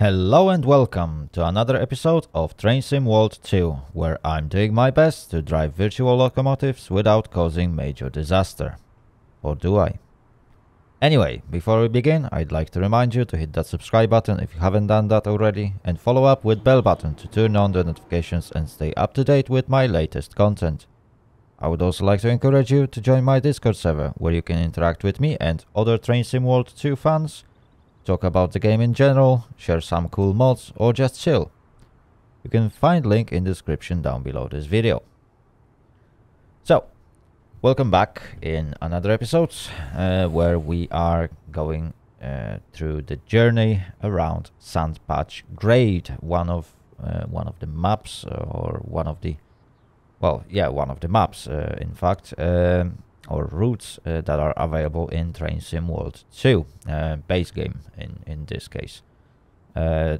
Hello and welcome to another episode of Train Sim World 2, where I'm doing my best to drive virtual locomotives without causing major disaster. Or do I? Anyway, before we begin, I'd like to remind you to hit that subscribe button if you haven't done that already, and follow up with bell button to turn on the notifications and stay up to date with my latest content. I would also like to encourage you to join my Discord server, where you can interact with me and other Train Sim World 2 fans, talk about the game in general, share some cool mods, or just chill. You can find link in description down below this video. So, welcome back in another episode uh, where we are going uh, through the journey around Sand Patch Grade, one of uh, one of the maps or one of the well, yeah, one of the maps, uh, in fact, um, or routes uh, that are available in Train Sim World 2, uh, base game in in this case. Uh,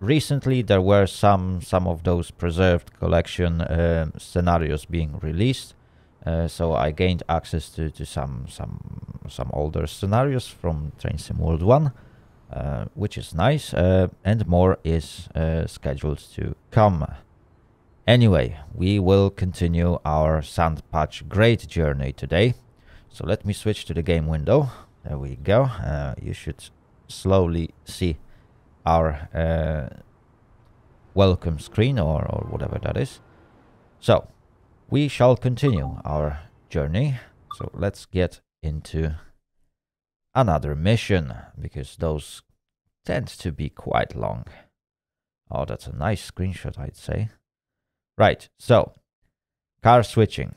recently, there were some some of those preserved collection um, scenarios being released, uh, so I gained access to, to some some some older scenarios from Train Sim World 1. Uh, which is nice, uh, and more is scheduled to come. Anyway, we will continue our Sand Patch Grade journey today. So let me switch to the game window. There we go. Uh, you should slowly see our uh, welcome screen or, or whatever that is. So, we shall continue our journey. So let's get into another mission, because those tend to be quite long. Oh, that's a nice screenshot, I'd say. Right, so car switching.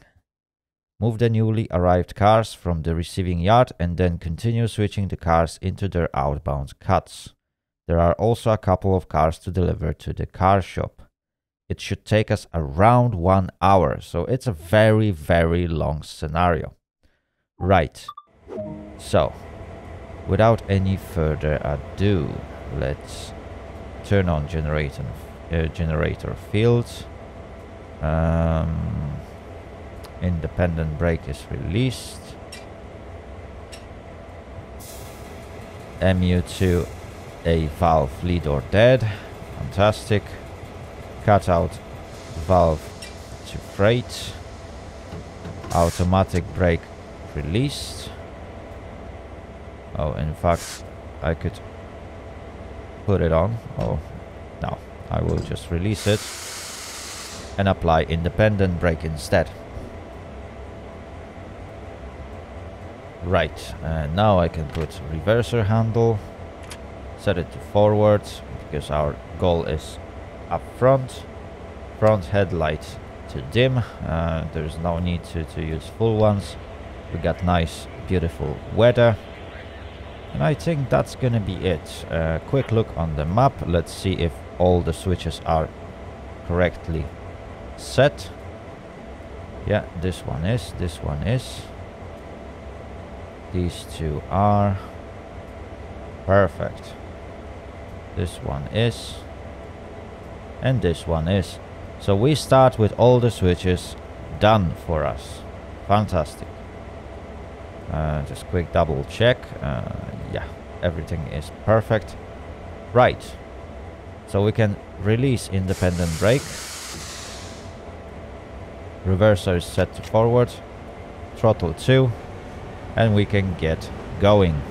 Move the newly arrived cars from the receiving yard and then continue switching the cars into their outbound cuts. There are also a couple of cars to deliver to the car shop. It should take us around one hour, so it's a very, very long scenario. Right, so without any further ado, let's turn on generator, uh, generator fields um, independent brake is released. MU2 a valve lead or dead. Fantastic. Cut out valve to freight. Automatic brake released. Oh, in fact, I could put it on. Oh, no. I will just release it and apply independent brake instead. Right, and now I can put reverser handle, set it to forward, because our goal is up front, front headlight to dim, uh, there's no need to, to use full ones, we got nice beautiful weather, and I think that's gonna be it. Uh, quick look on the map, let's see if all the switches are correctly set. Yeah, this one is, this one is. These two are. Perfect. This one is. And this one is. So we start with all the switches done for us. Fantastic. Uh, just quick double check. Uh, yeah, everything is perfect. Right. So we can release independent brake reverser is set to forward, throttle 2, and we can get going.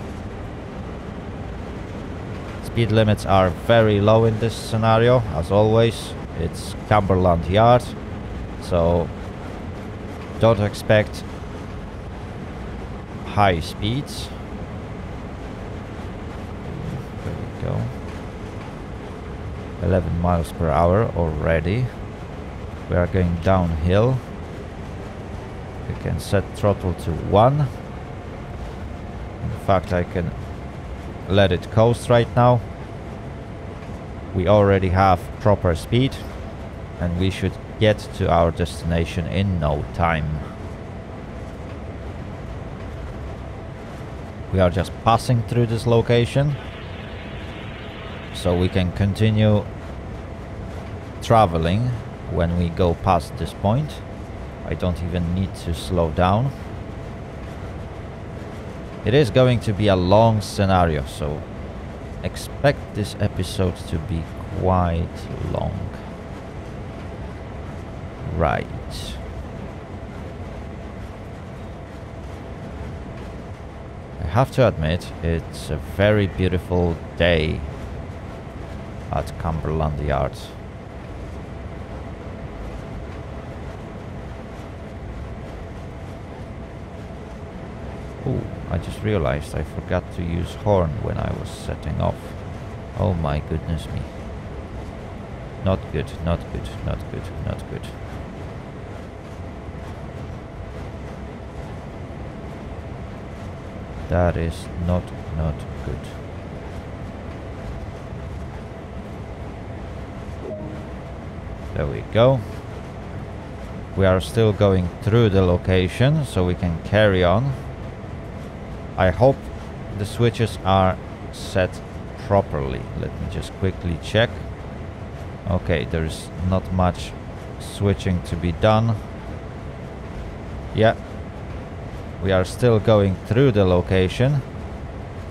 Speed limits are very low in this scenario, as always. It's Cumberland Yard, so don't expect high speeds. There we go. 11 miles per hour already. We are going downhill. We can set throttle to 1. In fact, I can let it coast right now. We already have proper speed and we should get to our destination in no time. We are just passing through this location so we can continue traveling when we go past this point. I don't even need to slow down. It is going to be a long scenario, so expect this episode to be quite long. Right. I have to admit, it's a very beautiful day at Cumberland Yard. Oh, I just realized I forgot to use horn when I was setting off. Oh my goodness me. Not good, not good, not good, not good. That is not, not good. There we go. We are still going through the location, so we can carry on. I hope the switches are set properly. Let me just quickly check. Okay, there's not much switching to be done. Yeah. We are still going through the location.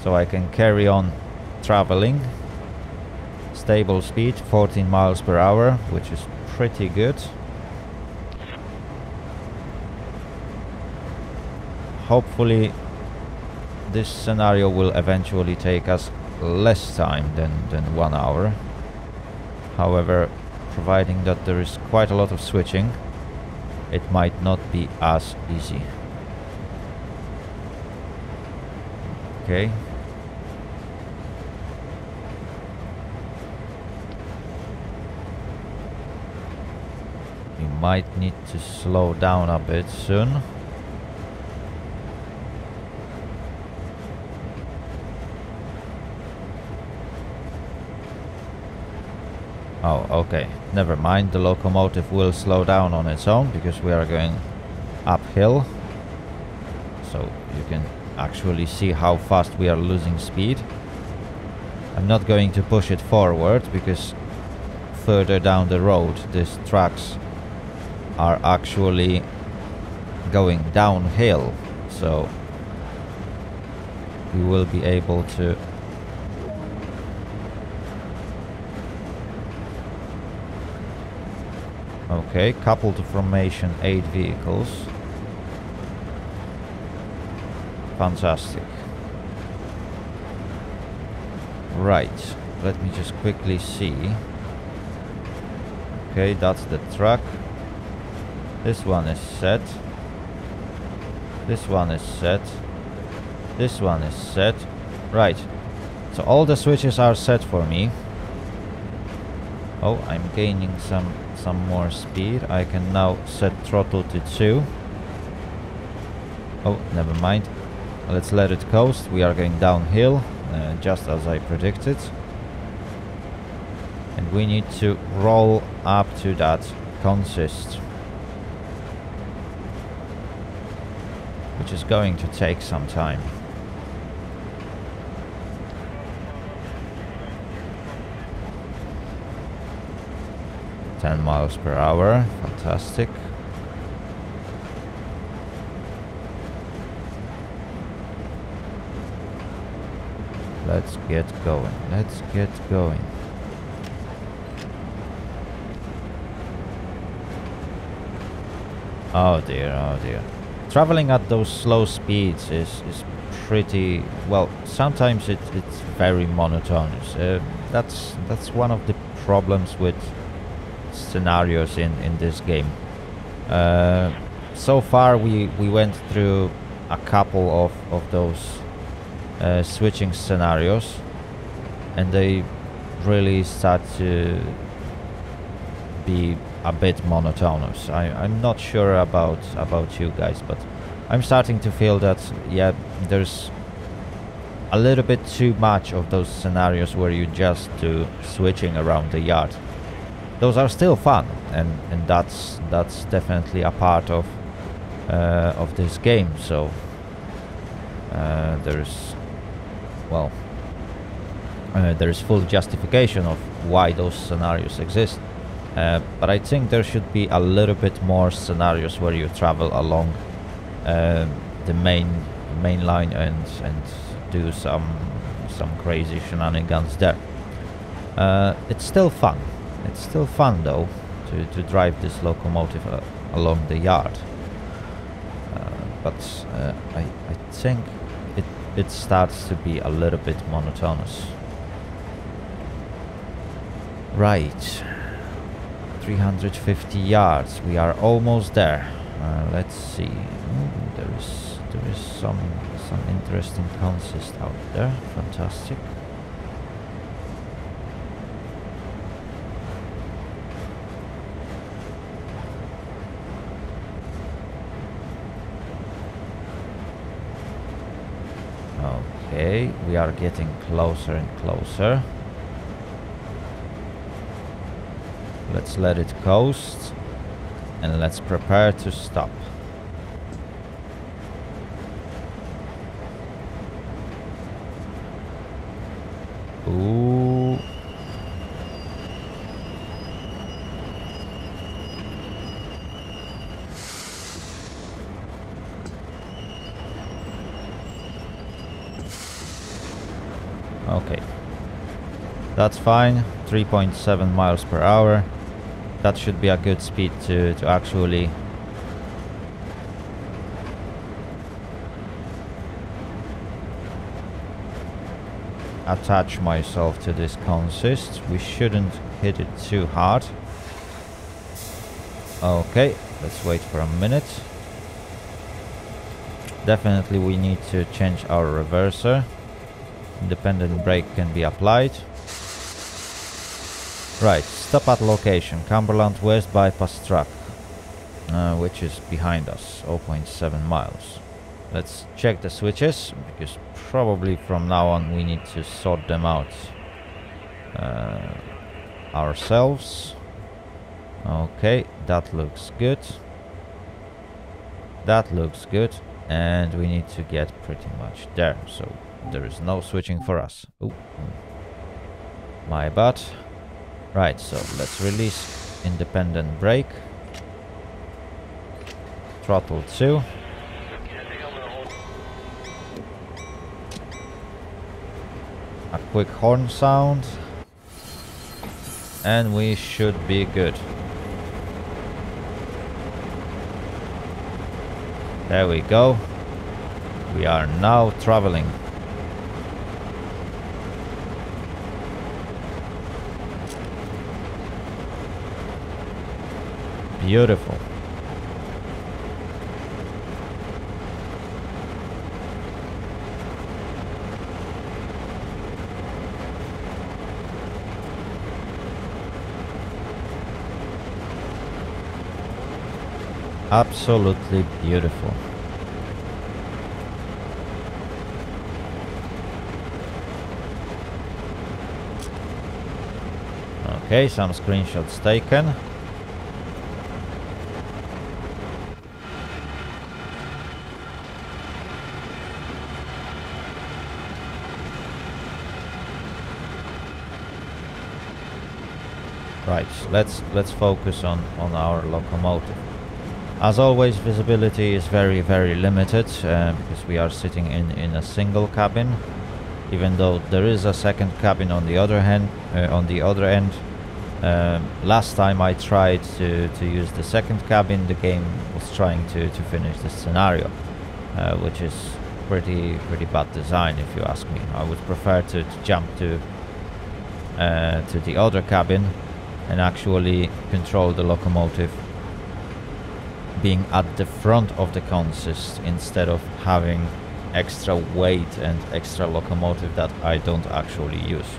So I can carry on traveling. Stable speed, 14 miles per hour, which is pretty good. Hopefully this scenario will eventually take us less time than, than one hour. However, providing that there is quite a lot of switching, it might not be as easy. Okay. We might need to slow down a bit soon. Oh, okay. Never mind. The locomotive will slow down on its own because we are going uphill. So you can actually see how fast we are losing speed. I'm not going to push it forward because further down the road these tracks are actually going downhill. So we will be able to Okay, coupled to formation, 8 vehicles. Fantastic. Right, let me just quickly see. Okay, that's the truck. This one is set. This one is set. This one is set. Right. So all the switches are set for me. Oh, I'm gaining some some more speed. I can now set throttle to 2. Oh, never mind. Let's let it coast. We are going downhill, uh, just as I predicted. And we need to roll up to that consist. Which is going to take some time. 10 miles per hour. Fantastic. Let's get going. Let's get going. Oh dear, oh dear. Traveling at those slow speeds is, is pretty well sometimes it, it's very monotonous uh, that's that's one of the problems with scenarios in, in this game. Uh, so far we, we went through a couple of, of those uh, switching scenarios and they really start to be a bit monotonous. I, I'm not sure about about you guys, but I'm starting to feel that yeah, there's a little bit too much of those scenarios where you just do switching around the yard those are still fun and and that's that's definitely a part of uh, of this game so uh, there's well uh, there's full justification of why those scenarios exist uh, but I think there should be a little bit more scenarios where you travel along uh, the main main line and and do some some crazy shenanigans there. Uh, it's still fun. It's still fun though to, to drive this locomotive uh, along the yard. Uh, but uh, I, I think it, it starts to be a little bit monotonous. Right. 350 yards. We are almost there. Uh, let's see. Ooh, there is there is some some interesting consist out there. Fantastic. Okay, we are getting closer and closer. Let's let it coast and let's prepare to stop. Ooh. Okay. That's fine. 3.7 miles per hour that should be a good speed to, to actually attach myself to this consist. We shouldn't hit it too hard. Okay, let's wait for a minute. Definitely we need to change our reverser. Independent brake can be applied. Right, stop at location, Cumberland West Bypass Track, uh, which is behind us, 0.7 miles. Let's check the switches, because probably from now on we need to sort them out uh, ourselves. Okay, that looks good. That looks good, and we need to get pretty much there, so there is no switching for us. Ooh. My bad. Right, so let's release independent brake. Throttle 2. A quick horn sound. And we should be good. There we go. We are now traveling. Beautiful. Absolutely beautiful. Okay, some screenshots taken. Right, let's let's focus on on our locomotive. As always, visibility is very very limited uh, because we are sitting in in a single cabin. Even though there is a second cabin on the other hand, uh, on the other end. Um, last time I tried to, to use the second cabin, the game was trying to, to finish the scenario, uh, which is pretty pretty bad design if you ask me. I would prefer to, to jump to uh, to the other cabin and actually control the locomotive being at the front of the consist instead of having extra weight and extra locomotive that I don't actually use.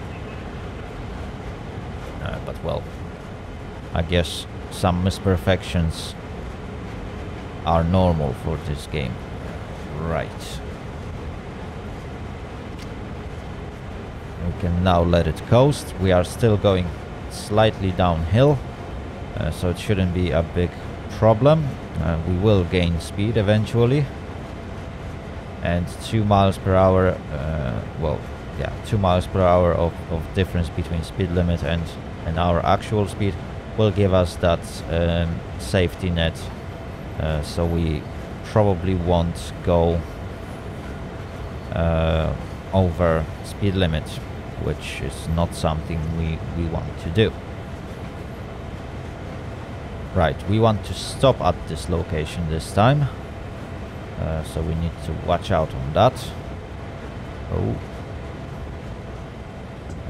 Uh, but well, I guess some misperfections are normal for this game. Right. We can now let it coast. We are still going slightly downhill, uh, so it shouldn't be a big problem. Uh, we will gain speed eventually. And 2 miles per hour, uh, well, yeah, 2 miles per hour of, of difference between speed limit and, and our actual speed will give us that um, safety net. Uh, so we probably won't go uh, over speed limit, which is not something we, we want to do. Right, we want to stop at this location this time. Uh, so we need to watch out on that. Oh.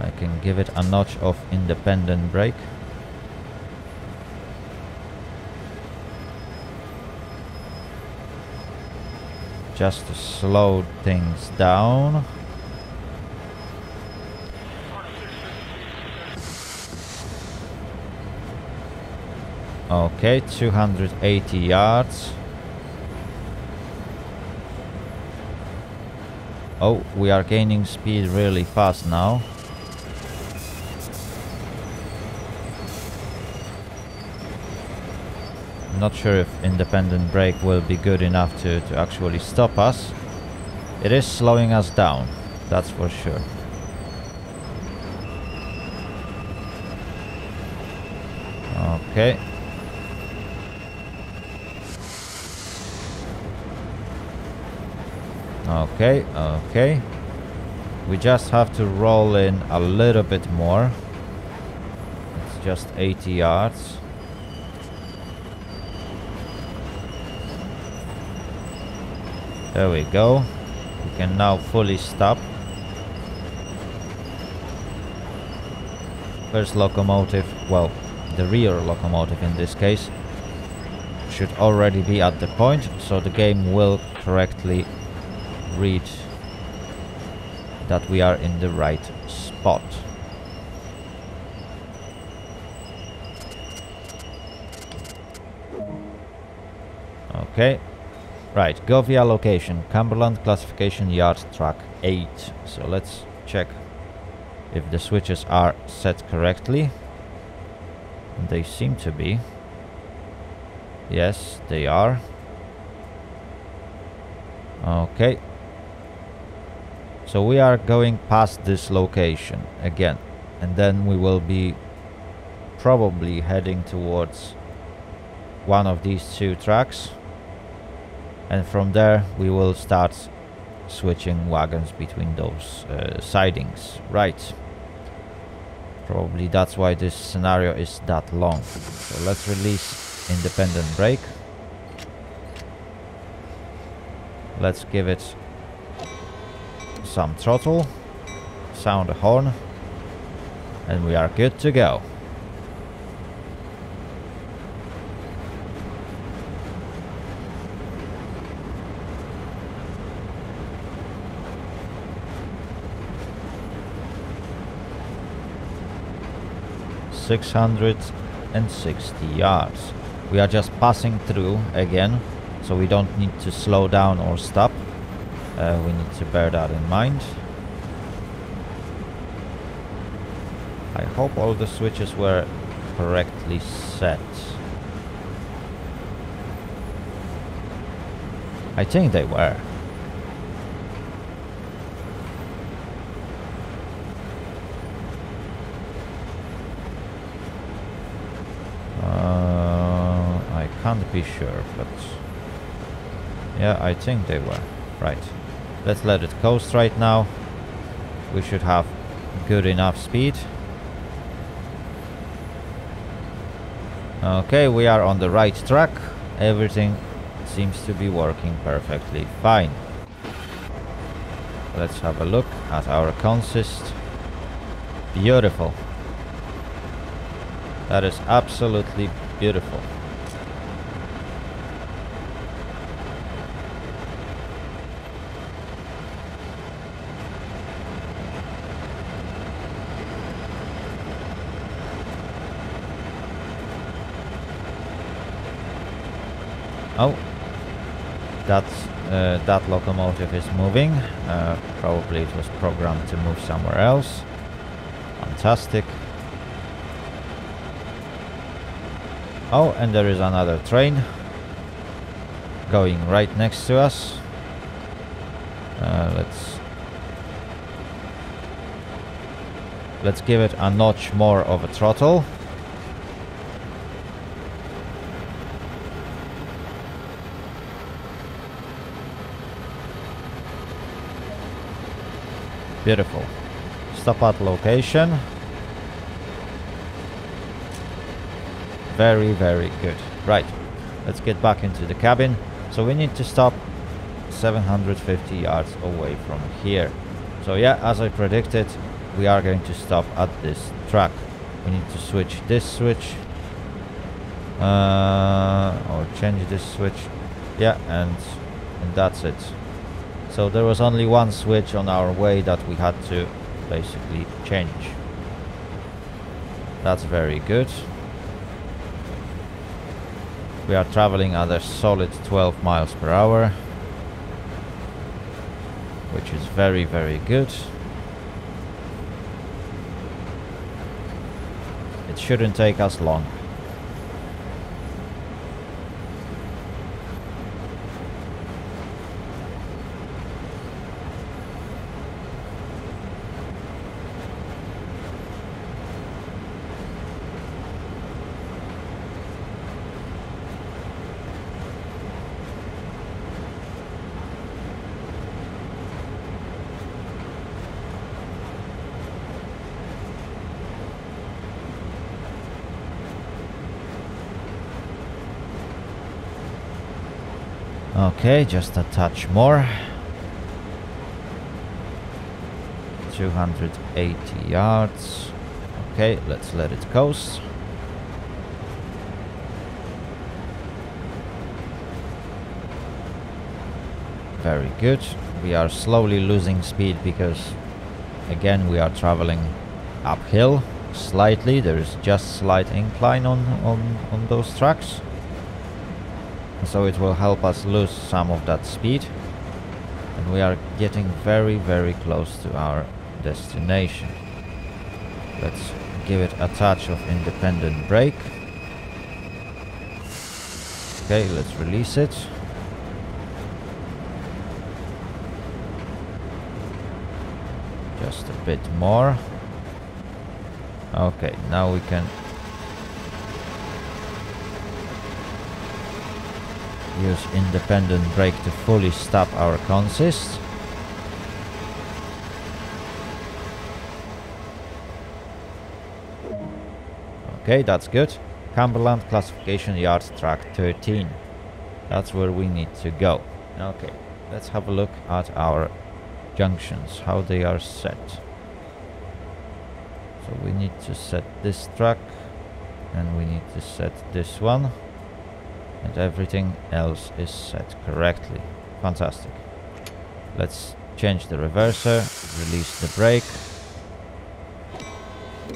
I can give it a notch of independent brake. Just to slow things down. Okay, 280 yards. Oh, we are gaining speed really fast now. Not sure if independent brake will be good enough to, to actually stop us. It is slowing us down, that's for sure. Okay. Okay, okay. We just have to roll in a little bit more. It's just 80 yards. There we go. We can now fully stop. First locomotive, well, the rear locomotive in this case, should already be at the point, so the game will correctly read that we are in the right spot. Okay. Right, go via location, Cumberland classification yard track 8. So let's check if the switches are set correctly. They seem to be. Yes, they are. Okay, so we are going past this location again. And then we will be probably heading towards one of these two tracks. And from there we will start switching wagons between those uh, sidings. Right. Probably that's why this scenario is that long. So let's release independent brake. Let's give it some throttle, sound a horn, and we are good to go. Six hundred and sixty yards. We are just passing through again, so we don't need to slow down or stop. Uh, we need to bear that in mind. I hope all the switches were correctly set. I think they were. Uh, I can't be sure, but yeah, I think they were. Right. Let's let it coast right now. We should have good enough speed. Okay, we are on the right track. Everything seems to be working perfectly fine. Let's have a look at our consist. Beautiful. That is absolutely beautiful. Oh, that uh, that locomotive is moving. Uh, probably it was programmed to move somewhere else. Fantastic. Oh, and there is another train going right next to us. Uh, let's let's give it a notch more of a throttle. Beautiful. stop at location. Very, very good. Right, let's get back into the cabin. So we need to stop 750 yards away from here. So yeah, as I predicted, we are going to stop at this track. We need to switch this switch uh, or change this switch. Yeah, and, and that's it. So there was only one switch on our way that we had to basically change. That's very good. We are traveling at a solid 12 miles per hour which is very, very good. It shouldn't take us long. Okay, just a touch more. 280 yards. Okay, let's let it coast. Very good. We are slowly losing speed because again we are traveling uphill slightly. There is just slight incline on, on, on those tracks so it will help us lose some of that speed. And we are getting very very close to our destination. Let's give it a touch of independent brake. Okay let's release it. Just a bit more. Okay now we can use independent brake to fully stop our consist. Okay, that's good. Cumberland classification yard track 13. That's where we need to go. Okay, let's have a look at our junctions, how they are set. So we need to set this track and we need to set this one and everything else is set correctly. Fantastic. Let's change the reverser, release the brake,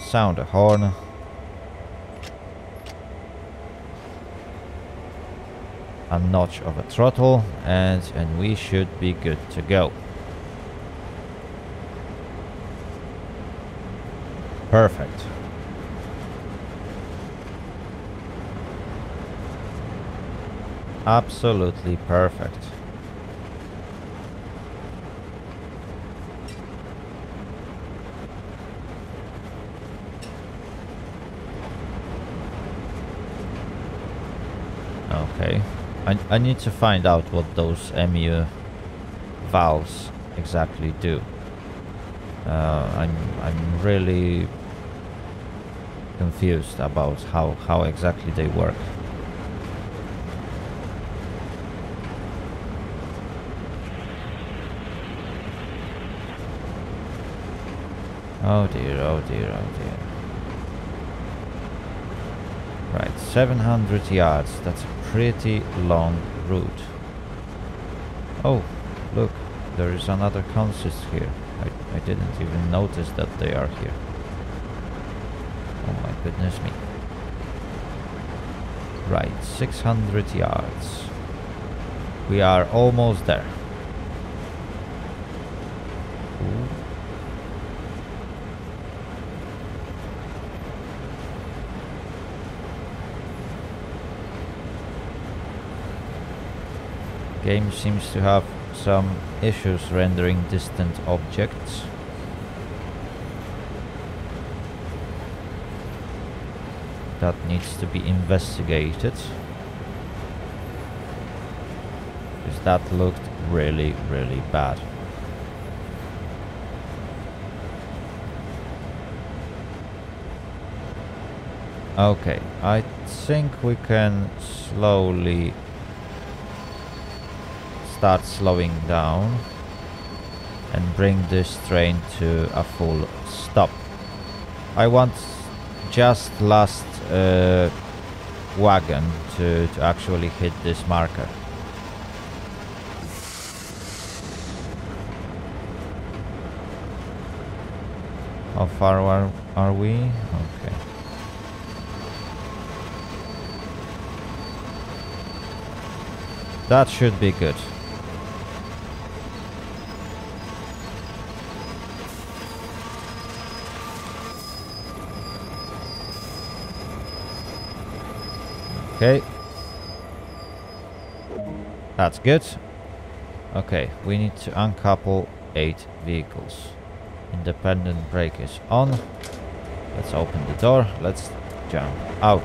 sound a horn. A notch of a throttle and, and we should be good to go. Perfect. Absolutely perfect. Okay. I, I need to find out what those MU valves exactly do. Uh, I'm, I'm really confused about how, how exactly they work. Oh dear, oh dear, oh dear. Right, 700 yards. That's a pretty long route. Oh, look, there is another consist here. I, I didn't even notice that they are here. Oh my goodness me. Right, 600 yards. We are almost there. Game seems to have some issues rendering distant objects. That needs to be investigated. Because that looked really, really bad. Okay, I think we can slowly start slowing down and bring this train to a full stop. I want just last uh, wagon to, to actually hit this marker. How far are, are we? Okay. That should be good. Okay. That's good. Okay, we need to uncouple eight vehicles. Independent brake is on. Let's open the door. Let's jump out.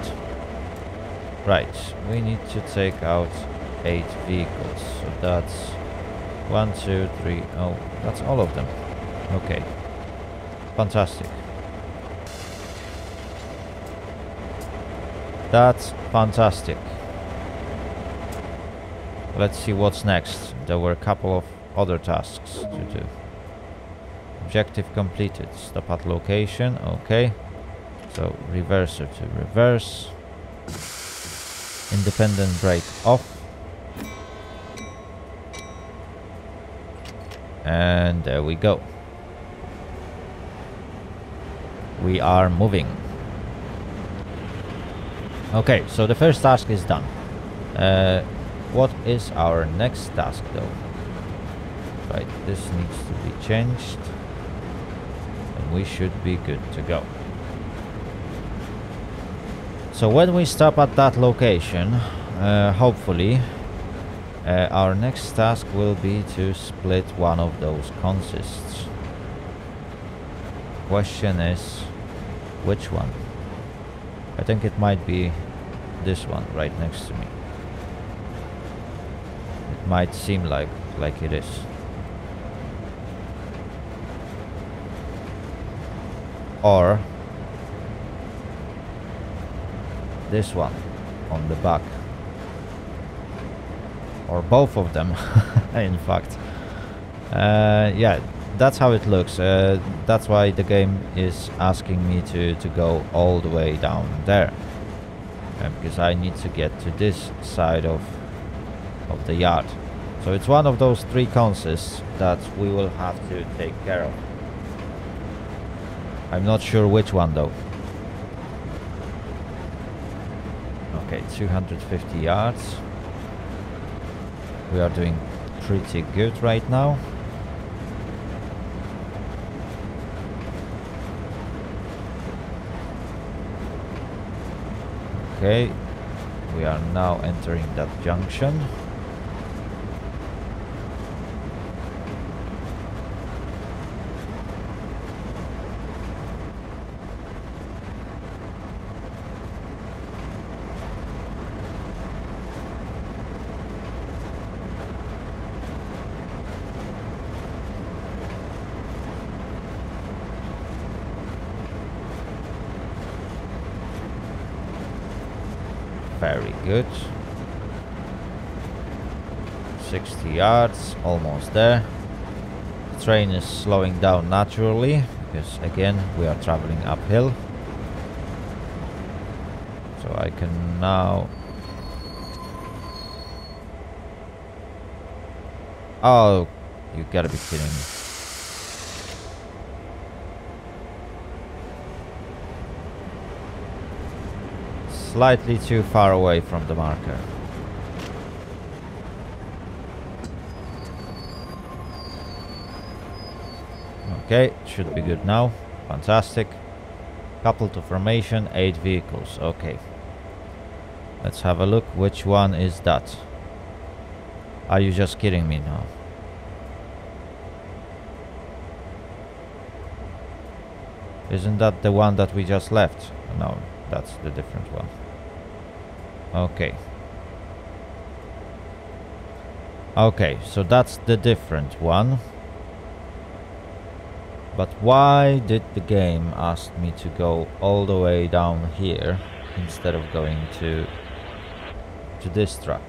Right, we need to take out eight vehicles. So that's one, two, three. Oh, that's all of them. Okay. Fantastic. That's fantastic. Let's see what's next. There were a couple of other tasks to do. Objective completed. Stop at location. Okay. So reverser to reverse. Independent brake off. And there we go. We are moving. Okay, so the first task is done. Uh, what is our next task though? Right, this needs to be changed. And we should be good to go. So when we stop at that location, uh, hopefully, uh, our next task will be to split one of those consists. Question is, which one? I think it might be this one right next to me. It might seem like like it is. Or this one on the back. Or both of them, in fact. Uh, yeah, that's how it looks. Uh, that's why the game is asking me to, to go all the way down there. Because I need to get to this side of, of the yard. So it's one of those three consists that we will have to take care of. I'm not sure which one though. Okay, 250 yards. We are doing pretty good right now. Okay, we are now entering that junction. Very good. 60 yards, almost there. The train is slowing down naturally because again we are traveling uphill. So I can now... Oh, you gotta be kidding me. Slightly too far away from the marker. Okay, should be good now. Fantastic. Couple to formation, 8 vehicles. Okay. Let's have a look. Which one is that? Are you just kidding me now? Isn't that the one that we just left? No, that's the different one. Okay. Okay, so that's the different one. But why did the game ask me to go all the way down here instead of going to to this truck.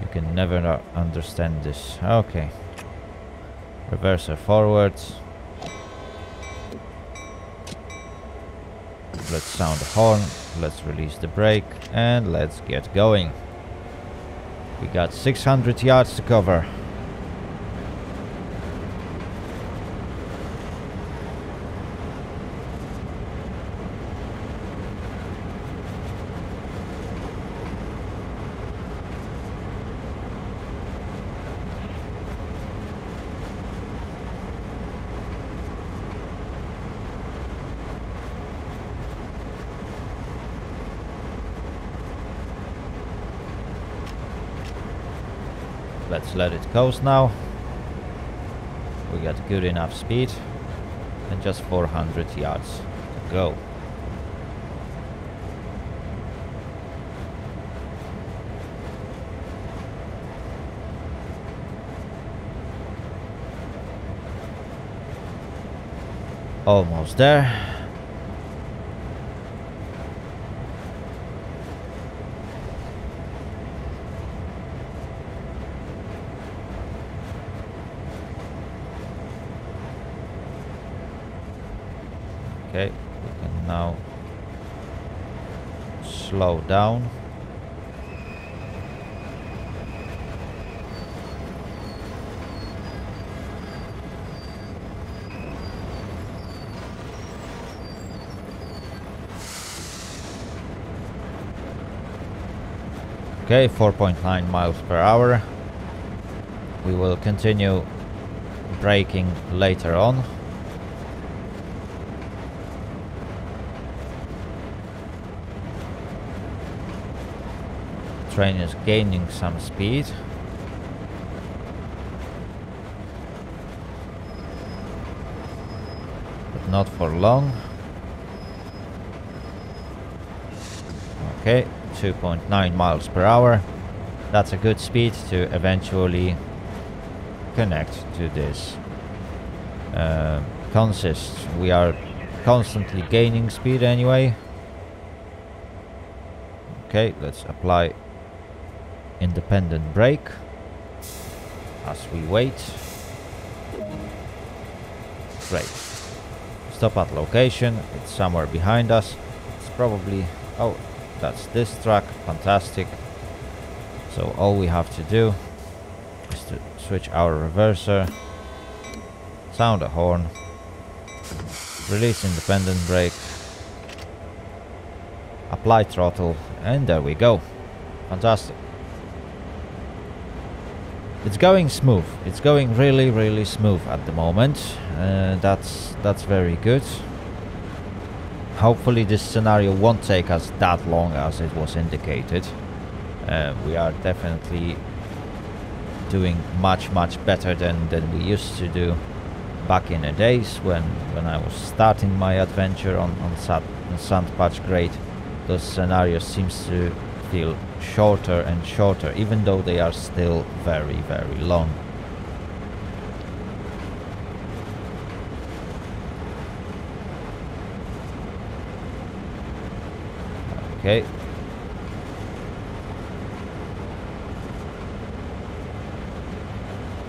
You can never understand this. Okay. Reverser forwards. Let's sound the horn. Let's release the brake and let's get going. We got 600 yards to cover. Let it coast now. We got good enough speed and just 400 yards to go. Almost there. Okay, we can now slow down. Okay, 4.9 miles per hour. We will continue braking later on. Train is gaining some speed. But not for long. Okay, 2.9 miles per hour. That's a good speed to eventually connect to this uh, consist. We are constantly gaining speed anyway. Okay, let's apply independent brake as we wait. Great. Stop at location. It's somewhere behind us. It's probably... Oh, that's this truck. Fantastic. So all we have to do is to switch our reverser, sound a horn, release independent brake, apply throttle, and there we go. Fantastic. It's going smooth. It's going really, really smooth at the moment. Uh, that's that's very good. Hopefully this scenario won't take us that long as it was indicated. Uh, we are definitely doing much, much better than, than we used to do back in the days when, when I was starting my adventure on, on, Sand, on Sand Patch Grade. Those scenarios seems to feel shorter and shorter, even though they are still very, very long. Okay.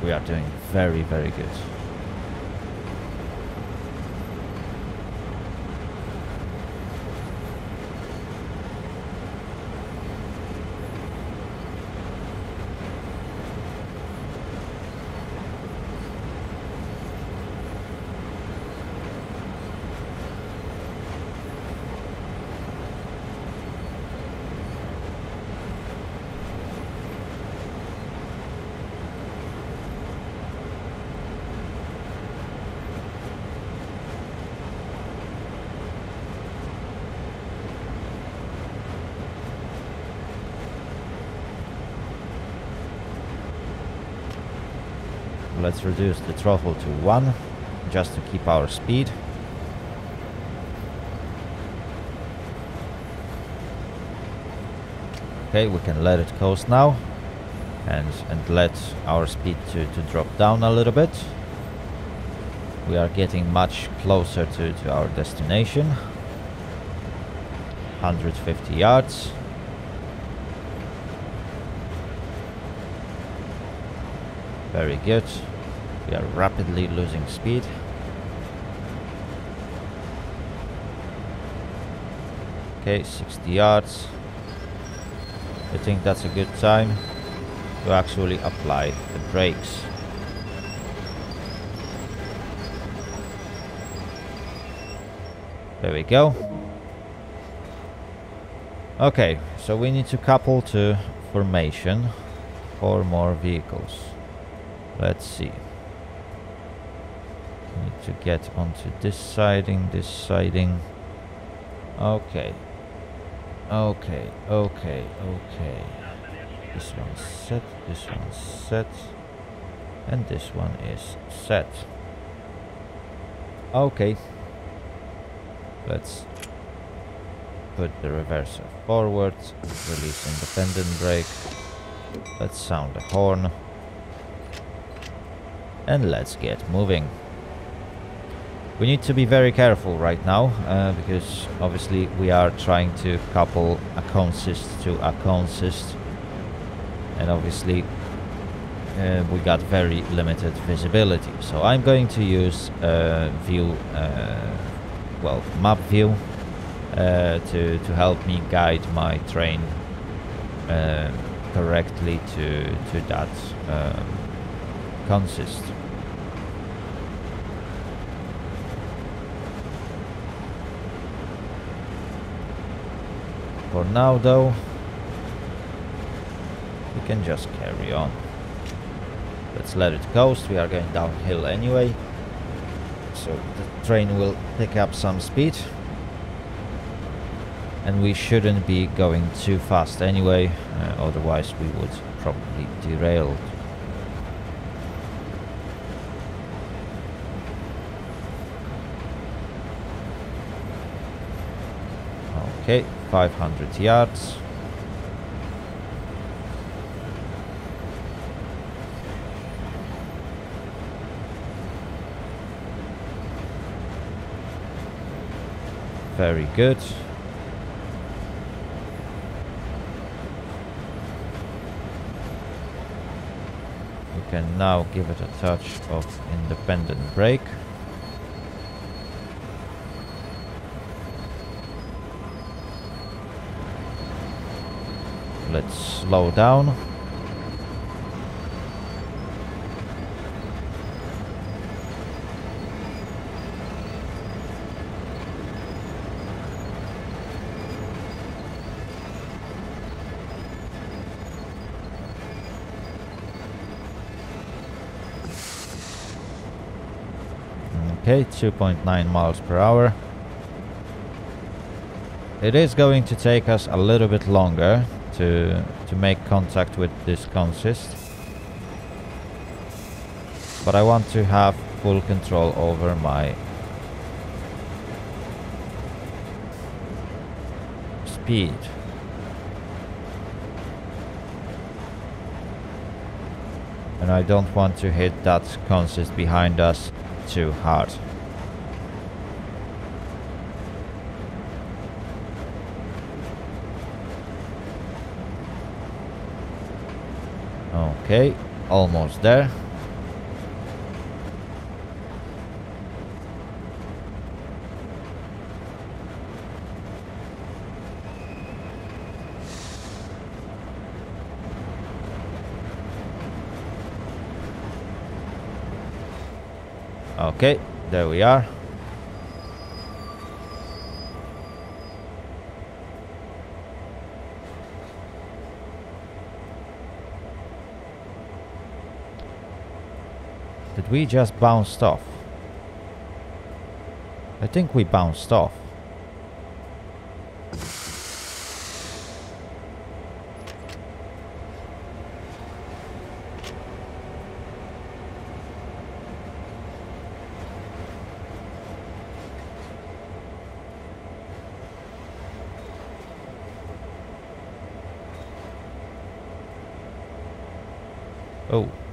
We are doing very, very good. Reduce the throttle to 1 just to keep our speed. Okay, we can let it coast now and, and let our speed to, to drop down a little bit. We are getting much closer to, to our destination. 150 yards. Very good. We are rapidly losing speed. Okay, 60 yards. I think that's a good time to actually apply the brakes. There we go. Okay, so we need to couple to formation for more vehicles. Let's see. To get onto this siding, this siding. Okay. Okay, okay, okay. This one's set, this one's set. And this one is set. Okay. Let's put the reverser forward, release independent brake. Let's sound the horn. And let's get moving. We need to be very careful right now, uh, because obviously we are trying to couple a consist to a consist. And obviously uh, we got very limited visibility. So I'm going to use uh, view, uh, well, map view uh, to, to help me guide my train uh, correctly to, to that um, consist. For now though, we can just carry on. Let's let it coast, we are going downhill anyway. So the train will pick up some speed. And we shouldn't be going too fast anyway, uh, otherwise we would probably derail. Okay, 500 yards. Very good. We can now give it a touch of independent brake. Let's slow down. Okay, 2.9 miles per hour. It is going to take us a little bit longer to, to make contact with this consist. But I want to have full control over my speed. And I don't want to hit that consist behind us too hard. Okay, almost there. Okay, there we are. Did we just bounced off? I think we bounced off.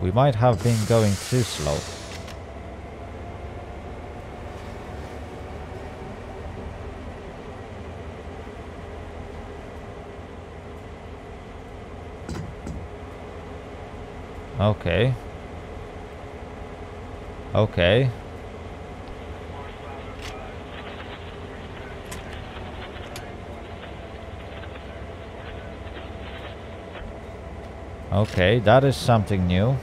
We might have been going too slow. Okay. Okay. Okay, that is something new.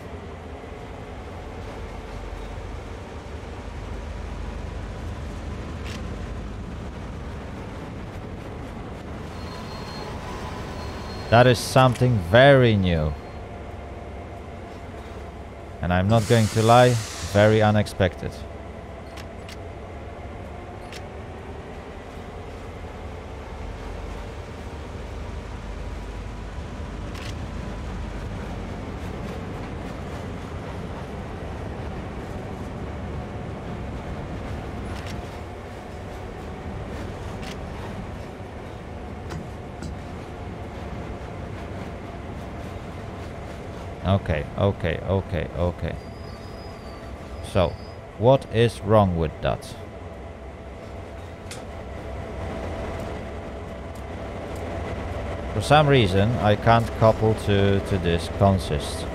That is something very new. And I'm not going to lie, very unexpected. Okay, okay, okay, okay. So, what is wrong with that? For some reason, I can't couple to, to this consist.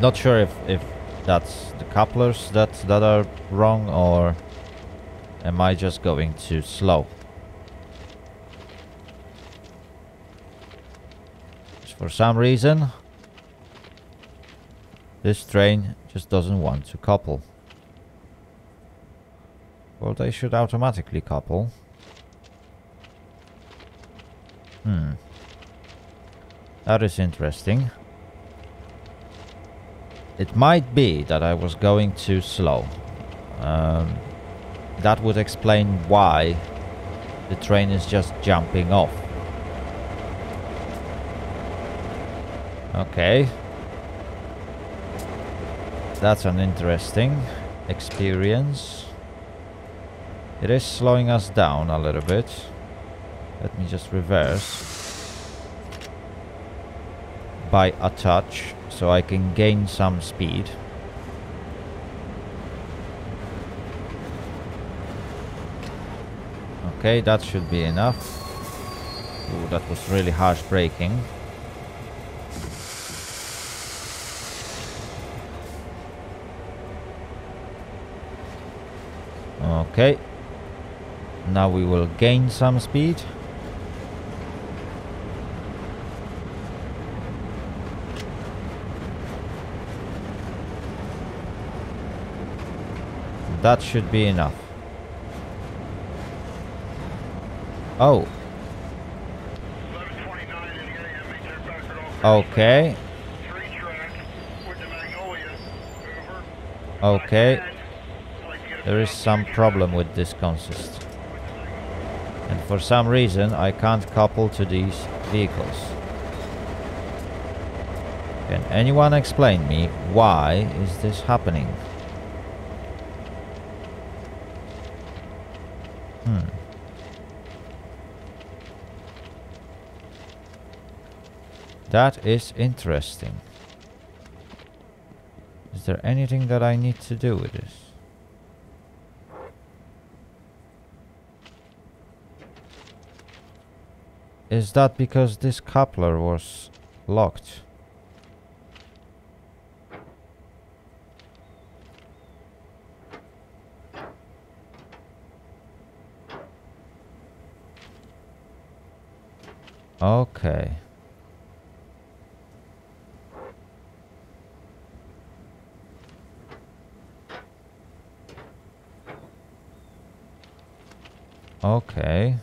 Not sure if, if that's the couplers that, that are wrong or am I just going too slow? For some reason, this train just doesn't want to couple. Well, they should automatically couple. Hmm. That is interesting. It might be that I was going too slow. Um, that would explain why the train is just jumping off. Okay. That's an interesting experience. It is slowing us down a little bit. Let me just reverse. By a touch, so I can gain some speed. Okay, that should be enough. Ooh, that was really harsh braking. Okay. Now we will gain some speed. That should be enough. Oh. Okay. Okay. There is some problem with this consist. And for some reason I can't couple to these vehicles. Can anyone explain me why is this happening? Hmm. That is interesting. Is there anything that I need to do with this? Is that because this coupler was locked? Okay. Okay.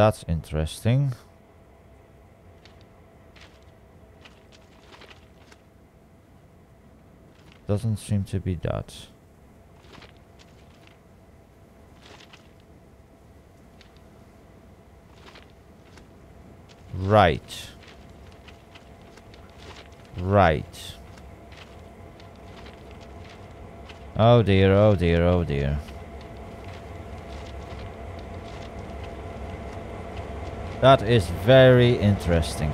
That's interesting. Doesn't seem to be that. Right. Right. Oh dear, oh dear, oh dear. That is very interesting.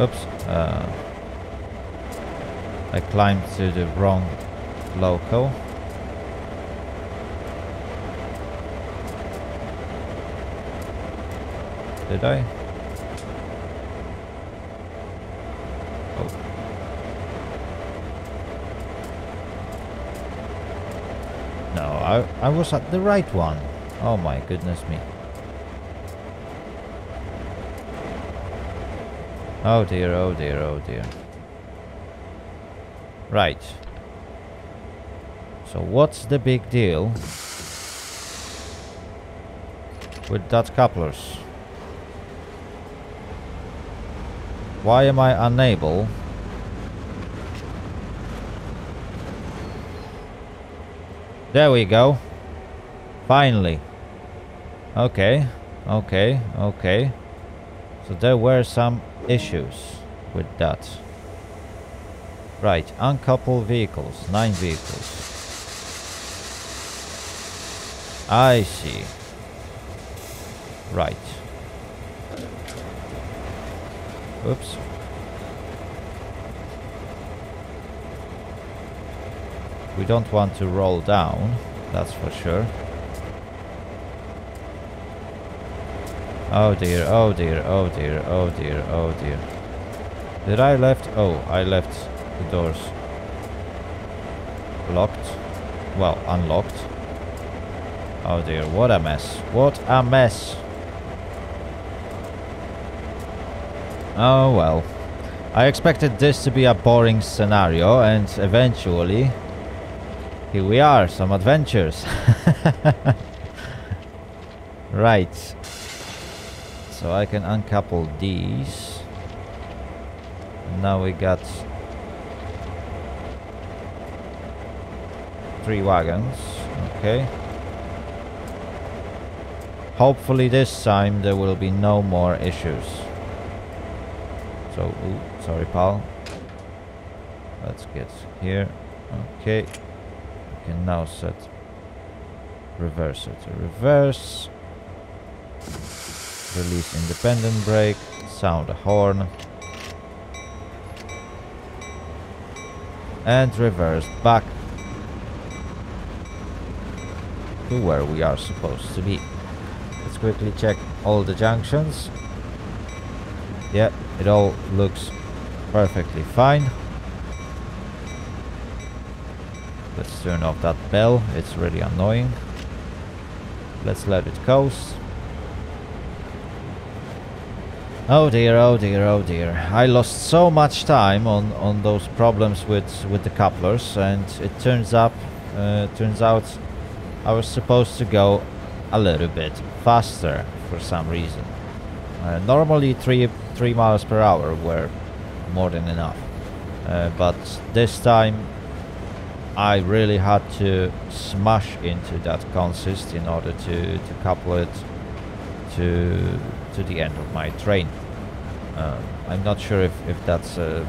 Oops. Uh, I climbed to the wrong local. Did I? Oh. No, I, I was at the right one. Oh my goodness me. Oh dear, oh dear, oh dear. Right. So what's the big deal with that couplers? Why am I unable There we go. Finally. Okay, okay, okay. So there were some issues with that. Right, uncoupled vehicles, nine vehicles. I see. Right. Oops. We don't want to roll down, that's for sure. Oh dear, oh dear, oh dear, oh dear, oh dear. Did I left? Oh, I left the doors locked. Well, unlocked. Oh dear, what a mess. What a mess. Oh well. I expected this to be a boring scenario and eventually here we are, some adventures. right. So I can uncouple these. Now we got three wagons. Okay. Hopefully this time there will be no more issues. So, ooh, sorry pal. Let's get here. Okay. We can now set reverser to reverse. Release independent brake. Sound a horn. And reverse back to where we are supposed to be. Let's quickly check all the junctions. Yeah, it all looks perfectly fine. Let's turn off that bell, it's really annoying. Let's let it coast. Oh dear, oh dear, oh dear. I lost so much time on, on those problems with, with the couplers and it turns up uh, turns out I was supposed to go a little bit faster for some reason. Uh, normally three three miles per hour were more than enough, uh, but this time I really had to smash into that consist in order to to couple it to to the end of my train. Uh, I'm not sure if if that's a,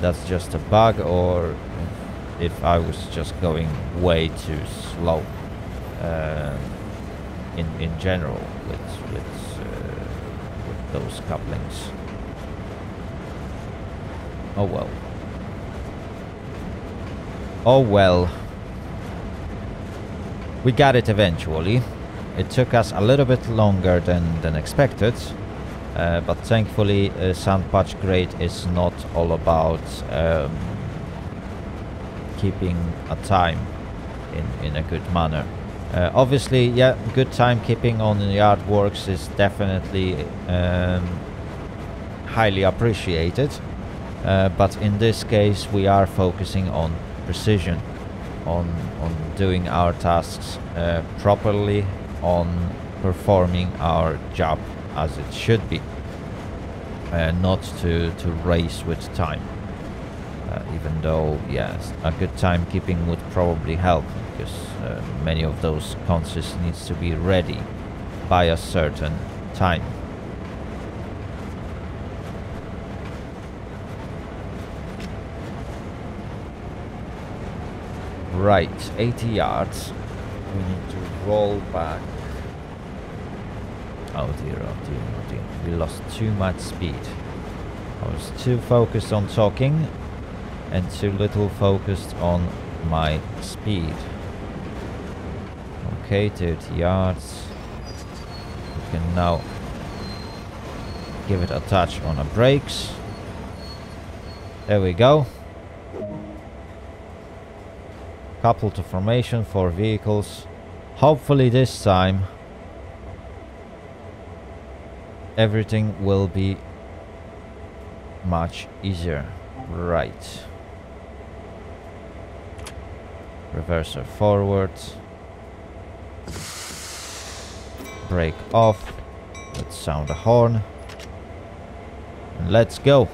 that's just a bug or if I was just going way too slow uh, in in general with with, uh, with those couplings. Oh well. Oh well. We got it eventually. It took us a little bit longer than, than expected, uh, but thankfully uh, Sand Patch Grade is not all about um, keeping a time in, in a good manner. Uh, obviously, yeah, good timekeeping on the yard works is definitely um, highly appreciated. Uh, but in this case, we are focusing on precision, on on doing our tasks uh, properly, on performing our job as it should be, uh, not to to race with time. Uh, even though, yes, a good timekeeping would probably help because uh, many of those consists needs to be ready by a certain time. Right, 80 yards. We need to roll back. Oh dear, oh dear, oh dear. We lost too much speed. I was too focused on talking and too little focused on my speed. 30 yards. We can now give it a touch on the brakes. There we go. Couple to formation for vehicles. Hopefully this time everything will be much easier. Right. Reverser forward. Brake off. Let's sound the horn. And let's go.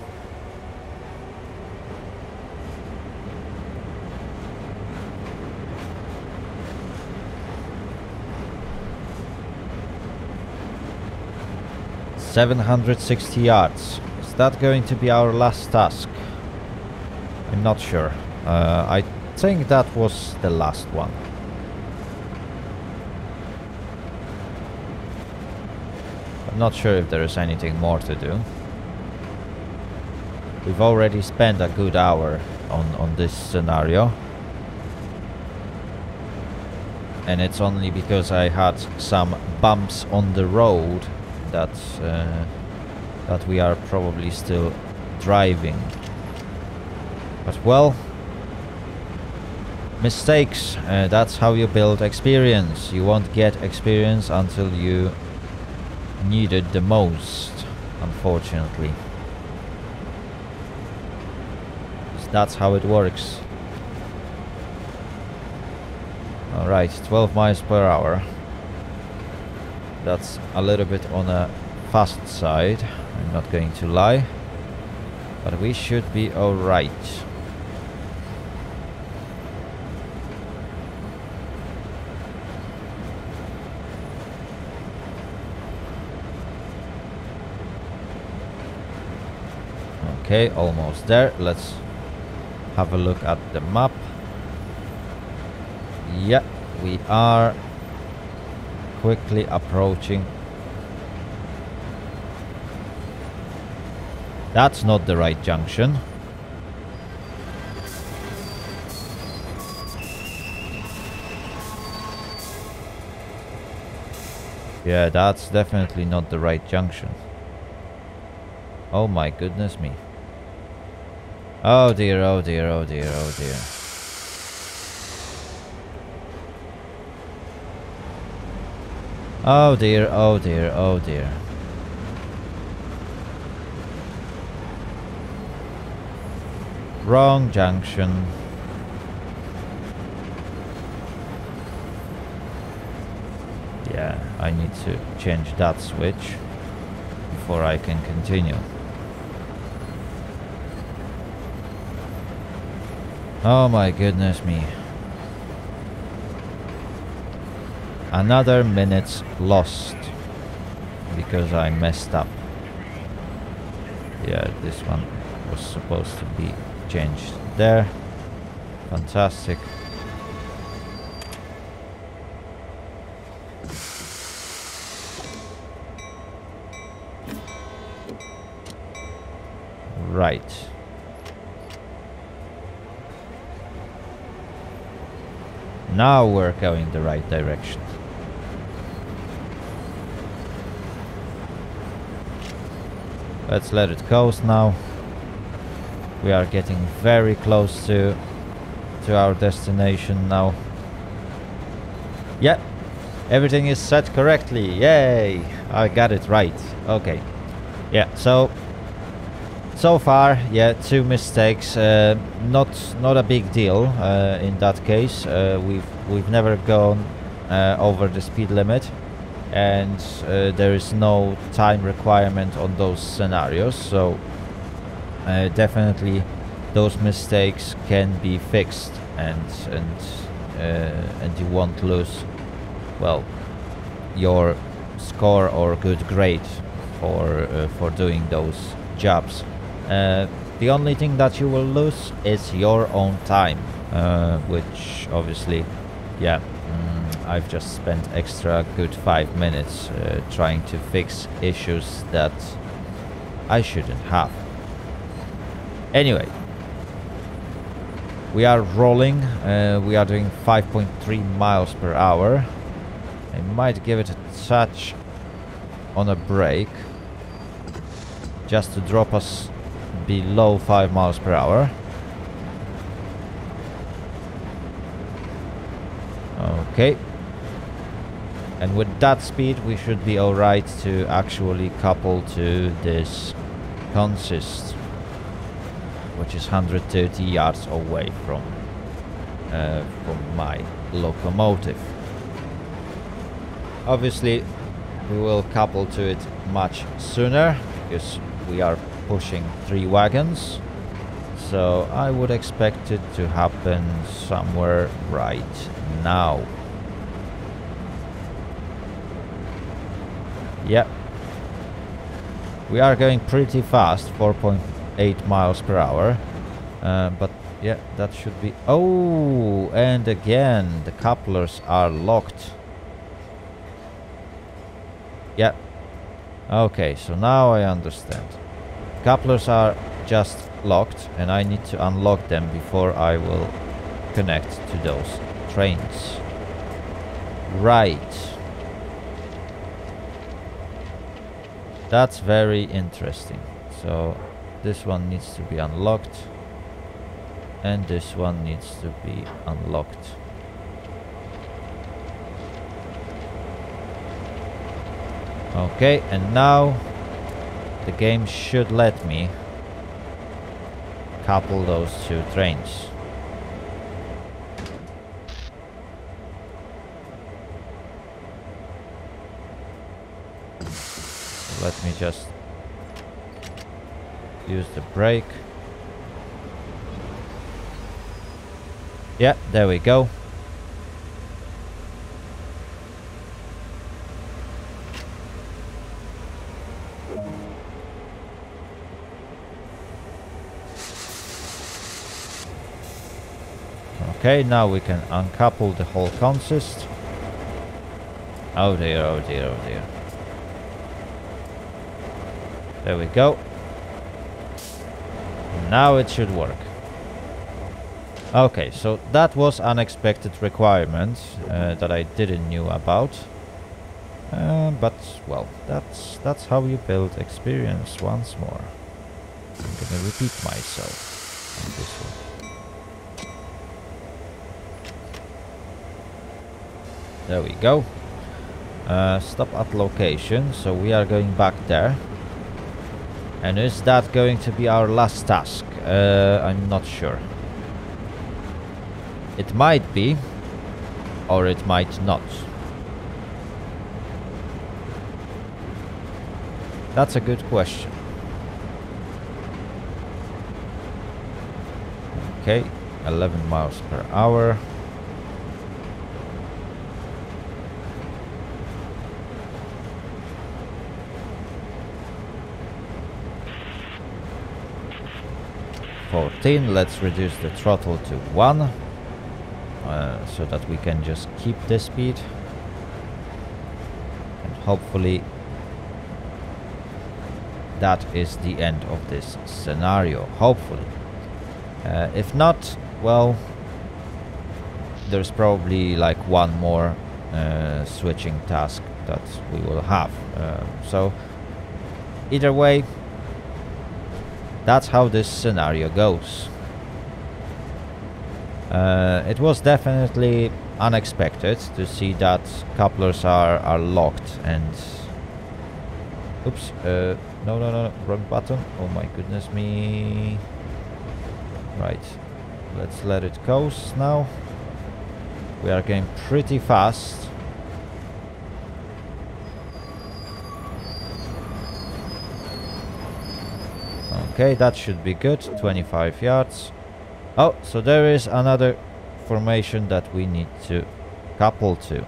Seven hundred sixty yards. Is that going to be our last task? I'm not sure. Uh, I think that was the last one. Not sure if there is anything more to do. We've already spent a good hour on, on this scenario. And it's only because I had some bumps on the road that, uh, that we are probably still driving. But well, mistakes, uh, that's how you build experience. You won't get experience until you need it the most, unfortunately. That's how it works. Alright, 12 miles per hour. That's a little bit on a fast side, I'm not going to lie. But we should be alright. Okay, almost there. Let's have a look at the map. Yeah, we are quickly approaching. That's not the right junction. Yeah, that's definitely not the right junction. Oh my goodness me. Oh dear, oh dear, oh dear, oh dear. Oh dear, oh dear, oh dear. Wrong junction. Yeah, I need to change that switch before I can continue. Oh my goodness me. Another minute lost because I messed up. Yeah, this one was supposed to be changed there. Fantastic. Right. Now we're going the right direction. Let's let it coast now. We are getting very close to to our destination now. Yeah, everything is set correctly. Yay! I got it right. Okay. Yeah, so so far, yeah, two mistakes. Uh, not not a big deal uh, in that case. Uh, we've we've never gone uh, over the speed limit, and uh, there is no time requirement on those scenarios. So uh, definitely, those mistakes can be fixed, and and and you won't lose, well, your score or good grade for for doing those jobs. Uh, the only thing that you will lose is your own time, uh, which obviously, yeah, mm, I've just spent extra good five minutes uh, trying to fix issues that I shouldn't have. Anyway, we are rolling. Uh, we are doing 5.3 miles per hour. I might give it a touch on a brake just to drop us below 5 miles per hour. Okay. And with that speed we should be alright to actually couple to this consist which is 130 yards away from uh, from my locomotive. Obviously we will couple to it much sooner because we are pushing three wagons so I would expect it to happen somewhere right now. Yep. We are going pretty fast, 4.8 miles per hour. Uh, but yeah, that should be... Oh, and again, the couplers are locked. Yeah. Okay, so now I understand. Couplers are just locked and I need to unlock them before I will connect to those trains. Right. That's very interesting. So this one needs to be unlocked and this one needs to be unlocked. Okay, and now the game should let me couple those two trains. let me just use the brake. Yeah, there we go. Okay, now we can uncouple the whole consist. Oh dear, oh dear, oh dear. There we go. Now it should work. Okay, so that was unexpected requirement uh, that I didn't knew about. Uh, but, well, that's that's how you build experience once more. I'm gonna repeat myself on this one. There we go. Uh, stop at location, so we are going back there. And is that going to be our last task? Uh, I'm not sure. It might be, or it might not. That's a good question. Okay, 11 miles per hour. 14 let's reduce the throttle to 1 uh, so that we can just keep the speed. And hopefully that is the end of this scenario hopefully. Uh, if not well there's probably like one more uh, switching task that we will have. Uh, so either way that's how this scenario goes. Uh, it was definitely unexpected to see that couplers are, are locked and... Oops, uh, no, no, no, wrong button. Oh my goodness me. Right, let's let it coast now. We are going pretty fast. Okay, that should be good. 25 yards. Oh, so there is another formation that we need to couple to.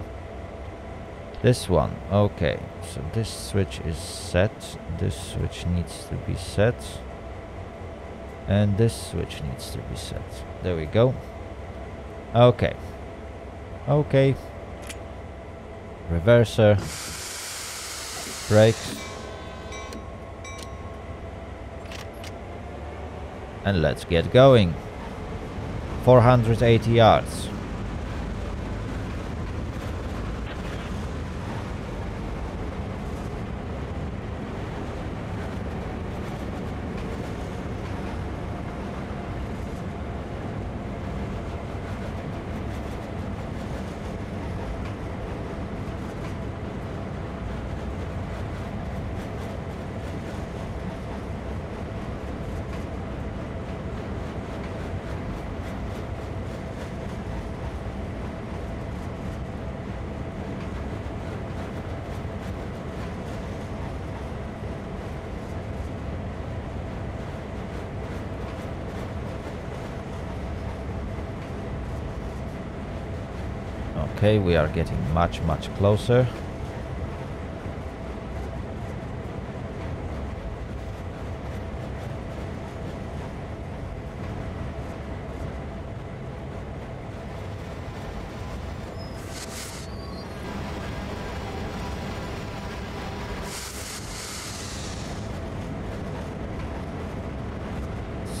This one. Okay, so this switch is set. This switch needs to be set. And this switch needs to be set. There we go. Okay. Okay. Reverser. And let's get going. 480 yards. Okay, we are getting much, much closer.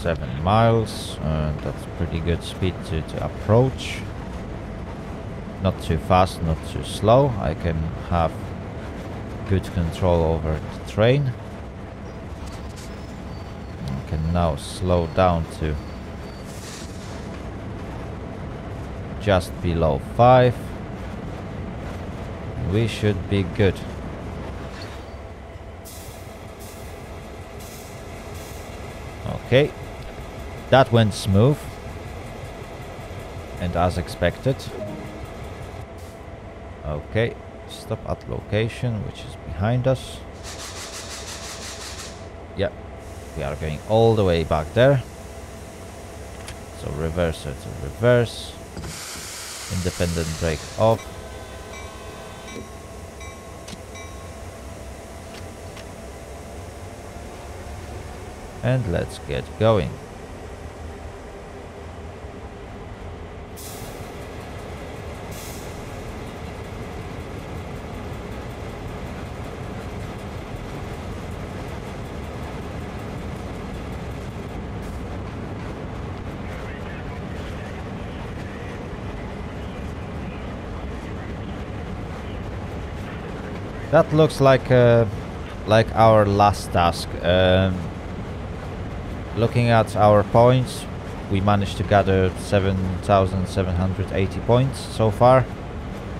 Seven miles, and that's pretty good speed to, to approach not too fast, not too slow. I can have good control over the train. I can now slow down to just below 5. We should be good. Okay, that went smooth and as expected. Okay, stop at location, which is behind us. Yeah, we are going all the way back there. So reverser to reverse. Independent brake off. And let's get going. That looks like uh, like our last task. Um, looking at our points, we managed to gather 7,780 points so far.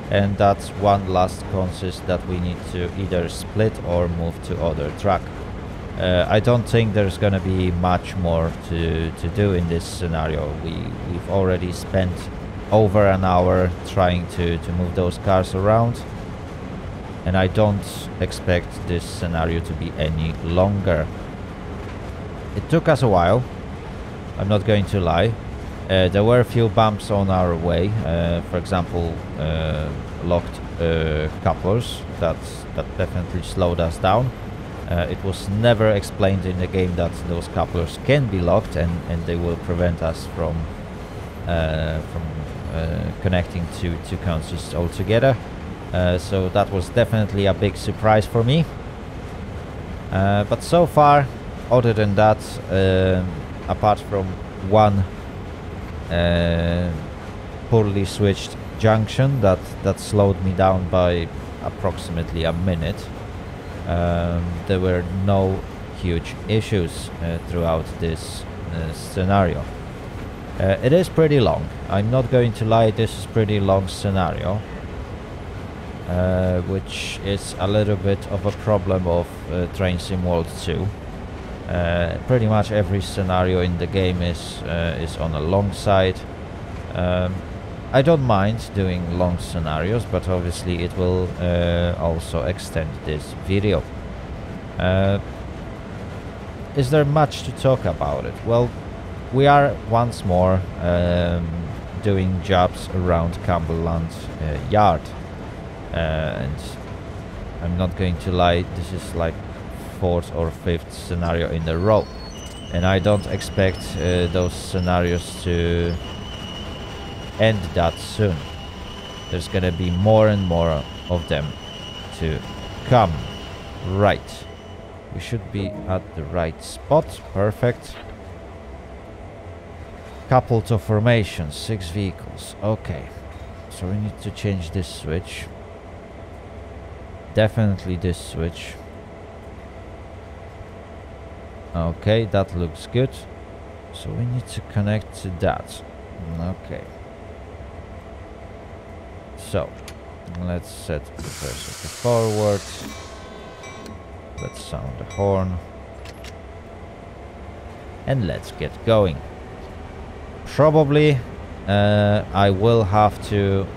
And that's one last consist that we need to either split or move to other track. Uh, I don't think there's gonna be much more to, to do in this scenario. We, we've already spent over an hour trying to, to move those cars around and I don't expect this scenario to be any longer. It took us a while, I'm not going to lie. Uh, there were a few bumps on our way, uh, for example, uh, locked uh, couplers, that, that definitely slowed us down. Uh, it was never explained in the game that those couplers can be locked and, and they will prevent us from uh, from connecting to two consists altogether. Uh, so that was definitely a big surprise for me. Uh, but so far, other than that, uh, apart from one uh, poorly switched junction that, that slowed me down by approximately a minute, um, there were no huge issues uh, throughout this scenario. it is pretty long. I'm not going to lie, this is pretty long scenario. Uh, which is a little bit of a problem of uh, Train Sim World 2. Uh, pretty much every scenario in the game is uh, is on a long side. Um, I don't mind doing long scenarios, but obviously it will uh, also extend this video. is there much to talk about it? Well, we are once more um, doing jobs around Cumberland Yard. Uh, and I'm not going to lie, this is like fourth or fifth scenario in a row. And I don't expect uh, those scenarios to end that soon. There's gonna be more and more of them to come. Right. We should be at the right spot. Perfect. Couple to formation, six vehicles. Okay. So we need to change this switch. Definitely this switch. Okay, that looks good. So we need to connect to that. Okay. So, let's set the to forward. Let's sound the horn. And let's get going. Probably uh, I will have to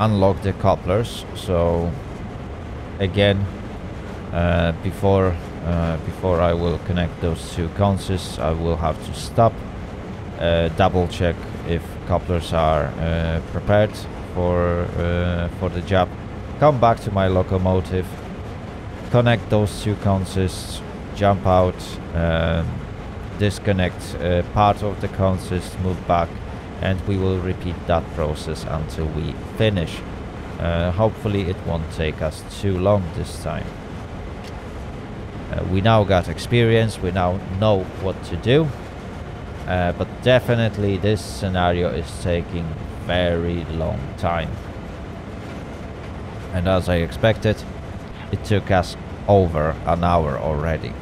unlock the couplers. So again, uh, before uh, before I will connect those two consoles, I will have to stop, uh, double check if couplers are uh, prepared for uh, for the job. Come back to my locomotive, connect those two consoles, jump out, um, disconnect uh, part of the consist, move back, and we will repeat that process until we finish. Uh, hopefully it won't take us too long this time. Uh, we now got experience, we now know what to do. Uh, but definitely this scenario is taking very long time. And as I expected, it took us over an hour already.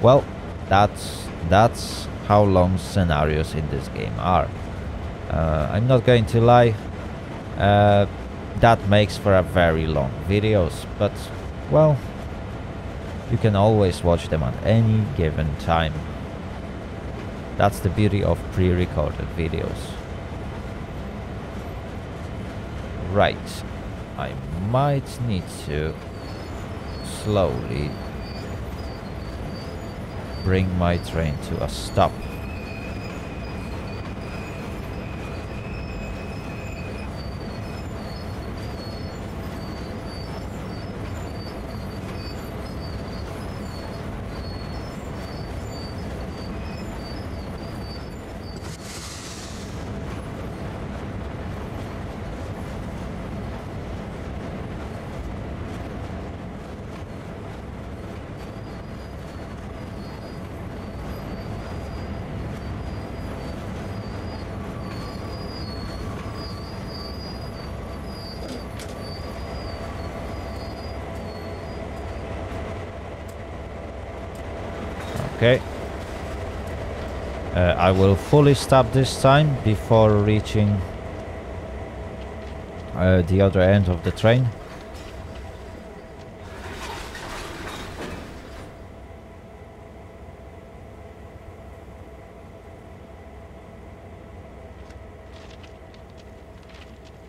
Well, that's that's how long scenarios in this game are. Uh, I'm not going to lie, uh, that makes for a very long videos, but well, you can always watch them at any given time. That's the beauty of pre-recorded videos. Right, I might need to slowly bring my train to a stop. Okay. Uh, I will fully stop this time before reaching uh, the other end of the train.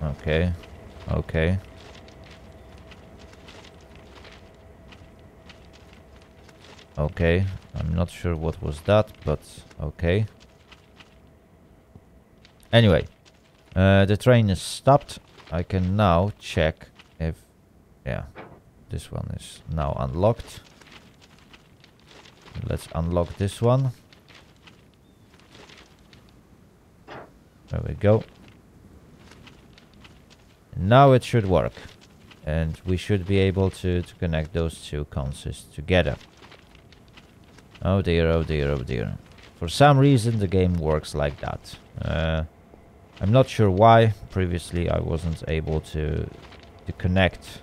Okay, okay. Okay, I'm not sure what was that, but okay. Anyway, uh, the train is stopped. I can now check if... Yeah, this one is now unlocked. Let's unlock this one. There we go. Now it should work. And we should be able to, to connect those two consoles together. Oh dear, oh dear, oh dear. For some reason the game works like that. Uh, I'm not sure why. Previously I wasn't able to, to connect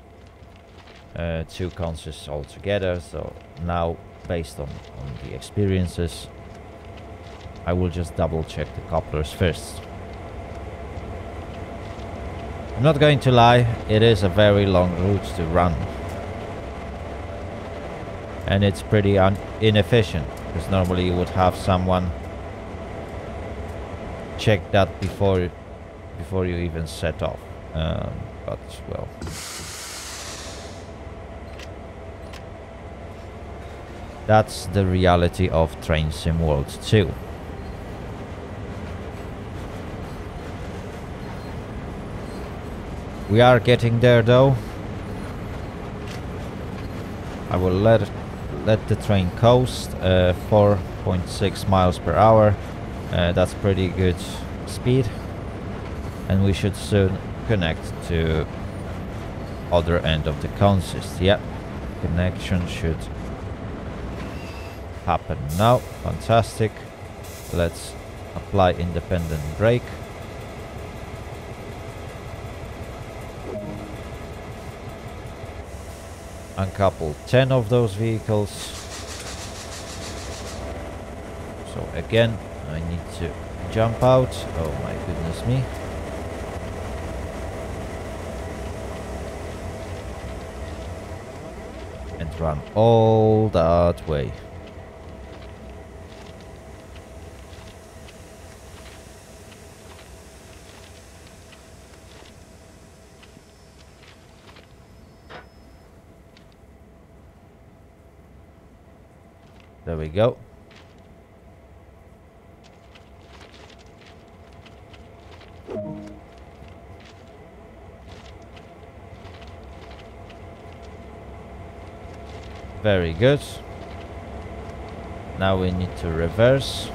uh, two consoles all together. So now, based on, on the experiences, I will just double check the couplers first. I'm not going to lie, it is a very long route to run and it's pretty inefficient because normally you would have someone check that before before you even set off. Um, but well. That's the reality of Train Sim World 2 we are getting there though. I will let let the train coast uh, 4.6 miles per hour uh, that's pretty good speed and we should soon connect to other end of the consist yeah connection should happen now fantastic let's apply independent brake. Uncouple 10 of those vehicles. So again, I need to jump out. Oh my goodness me. And run all that way. There we go. Very good. Now we need to reverse.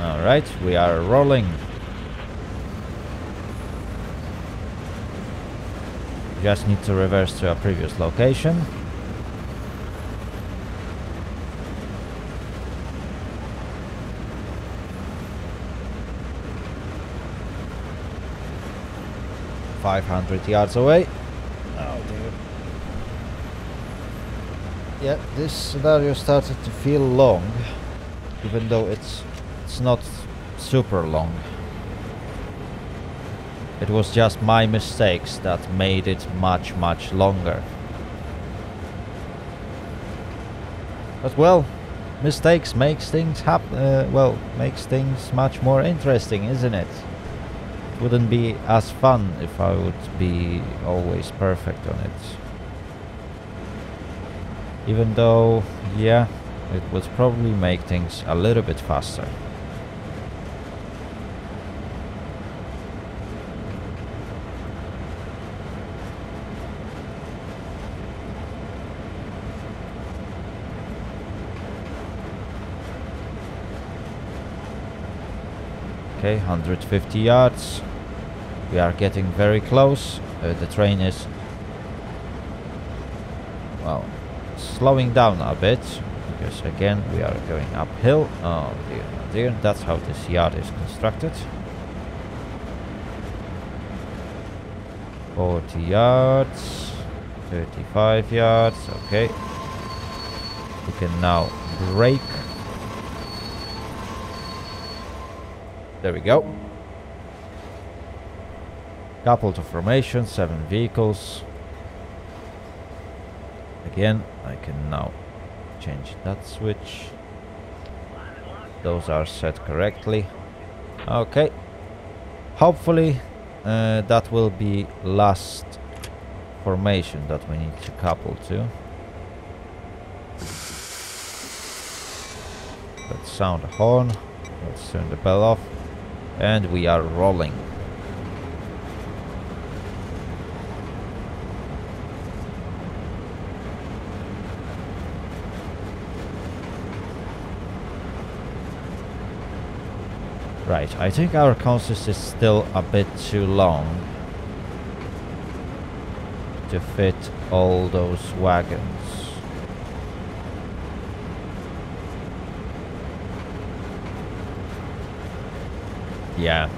Alright, we are rolling. Just need to reverse to our previous location. Five hundred yards away. Oh dear. Yeah, this scenario started to feel long, even though it's it's not super long. It was just my mistakes that made it much, much longer. But well, mistakes makes things happen. Uh, well, makes things much more interesting, isn't it? It wouldn't be as fun if I would be always perfect on it. Even though, yeah, it would probably make things a little bit faster. Okay, 150 yards. We are getting very close. Uh, the train is, well, slowing down a bit. Because again, we are going uphill. Oh dear, oh dear. That's how this yard is constructed. 40 yards. 35 yards. Okay. We can now brake. There we go. Couple to formation, seven vehicles. Again, I can now change that switch. Those are set correctly. Okay. Hopefully uh, that will be last formation that we need to couple to. Let's sound a horn. Let's turn the bell off. And we are rolling. Right, I think our consist is still a bit too long to fit all those wagons. Yeah.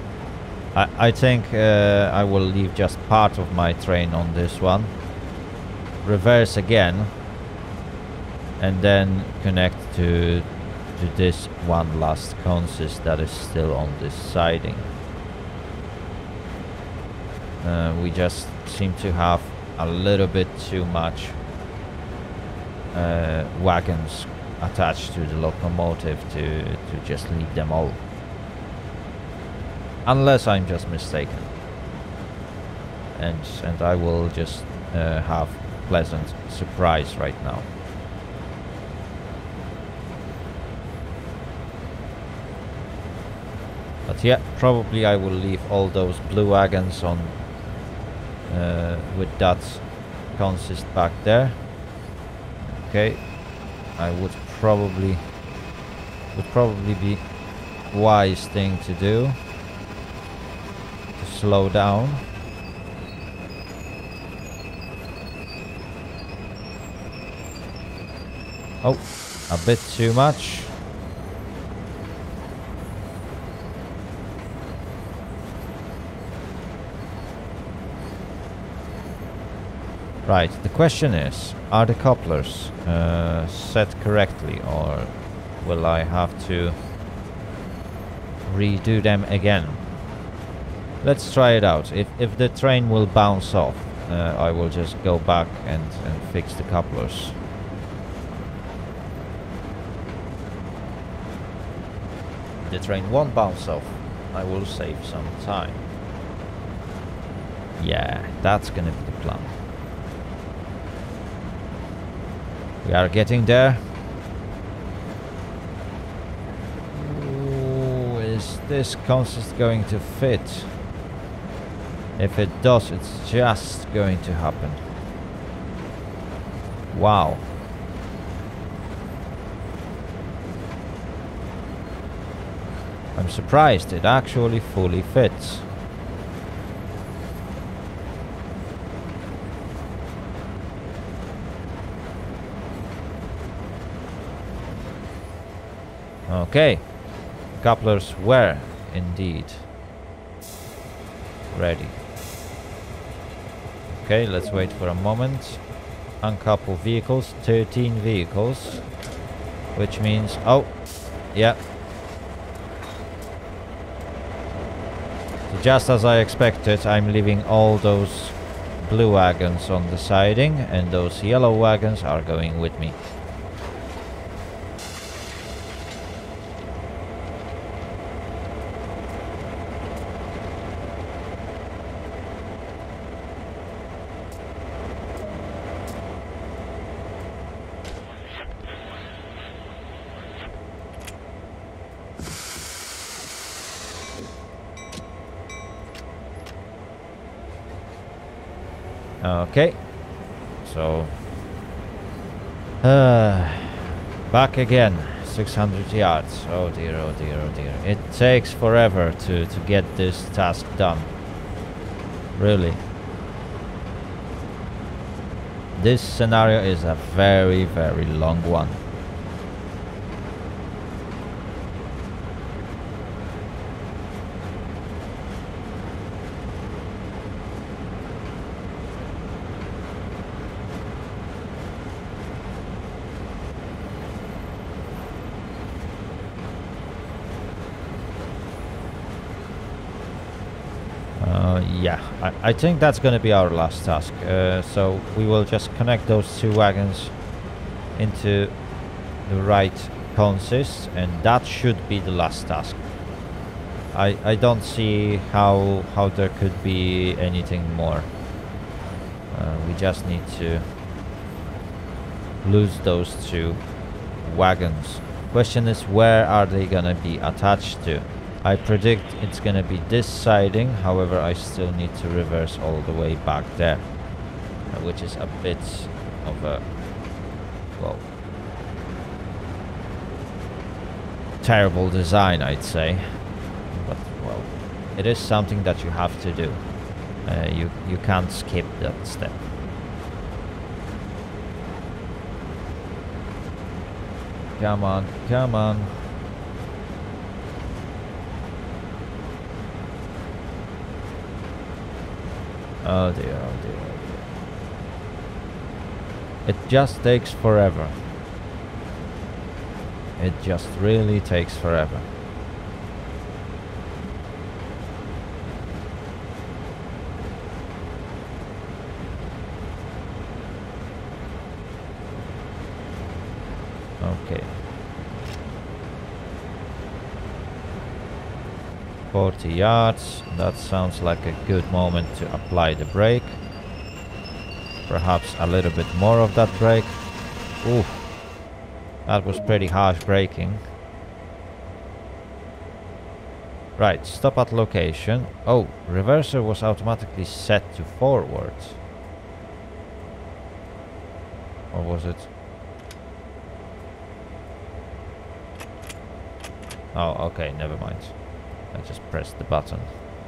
I, I think uh, I will leave just part of my train on this one. Reverse again. And then connect to, to this one last consist that is still on this siding. Uh, we just seem to have a little bit too much uh, wagons attached to the locomotive to, to just leave them all. Unless I'm just mistaken. And, and I will just uh, have pleasant surprise right now. But yeah, probably I will leave all those blue wagons on uh, with that consist back there. Okay, I would probably would probably be wise thing to do slow down. Oh, a bit too much. Right, the question is, are the couplers uh, set correctly or will I have to redo them again? Let's try it out. If, if the train will bounce off, uh, I will just go back and, and fix the couplers. The train won't bounce off. I will save some time. Yeah, that's gonna be the plan. We are getting there. Ooh, is this consist going to fit? If it does, it's just going to happen. Wow. I'm surprised it actually fully fits. Okay. Couplers were indeed ready. Okay, let's wait for a moment. Uncouple vehicles, 13 vehicles. Which means, oh, yeah. So just as I expected, I'm leaving all those blue wagons on the siding and those yellow wagons are going with me. Okay. So... Uh, back again. 600 yards. Oh dear, oh dear, oh dear. It takes forever to, to get this task done. Really. This scenario is a very, very long one. yeah, I, think that's going to be our last task. Uh, so we will just connect those two wagons into the right consist and that should be the last task. I, I don't see how how there could be anything more. Uh, we just need to lose those two wagons. Question is where are they gonna be attached to? I predict it's gonna be this siding, however I still need to reverse all the way back there. Uh, which is a bit of a, well, terrible design I'd say. But, well, it is something that you have to do. Uh, you, you can't skip that step. Come on, come on. Oh dear, oh dear, oh dear. It just takes forever. It just really takes forever. Okay. 40 yards. That sounds like a good moment to apply the brake. Perhaps a little bit more of that brake. Ooh, that was pretty harsh braking. Right, stop at location. Oh, reverser was automatically set to forward. Or was it? Oh, okay, never mind. I just pressed the button.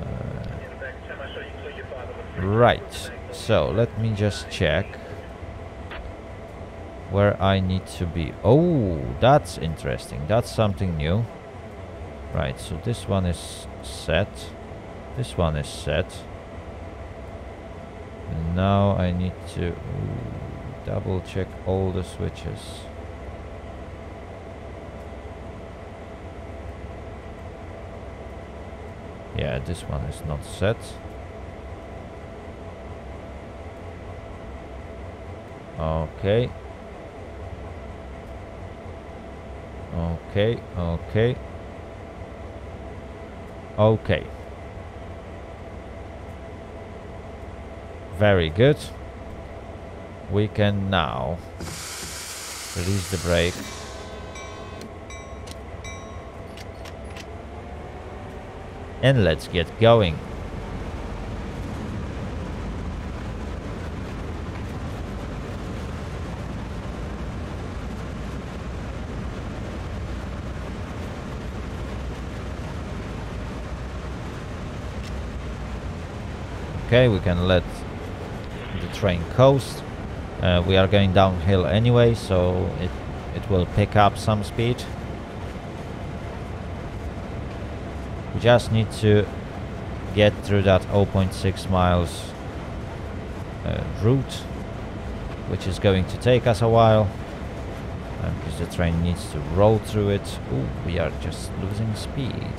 Uh, right, so let me just check where I need to be. Oh, that's interesting. That's something new. Right, so this one is set. This one is set. And now I need to ooh, double check all the switches. Yeah, this one is not set. Okay. Okay, okay. Okay. Very good. We can now release the brake. And let's get going. Okay, we can let the train coast. Uh, we are going downhill anyway, so it, it will pick up some speed. We just need to get through that 0.6 miles uh, route, which is going to take us a while. Because the train needs to roll through it. Ooh, we are just losing speed.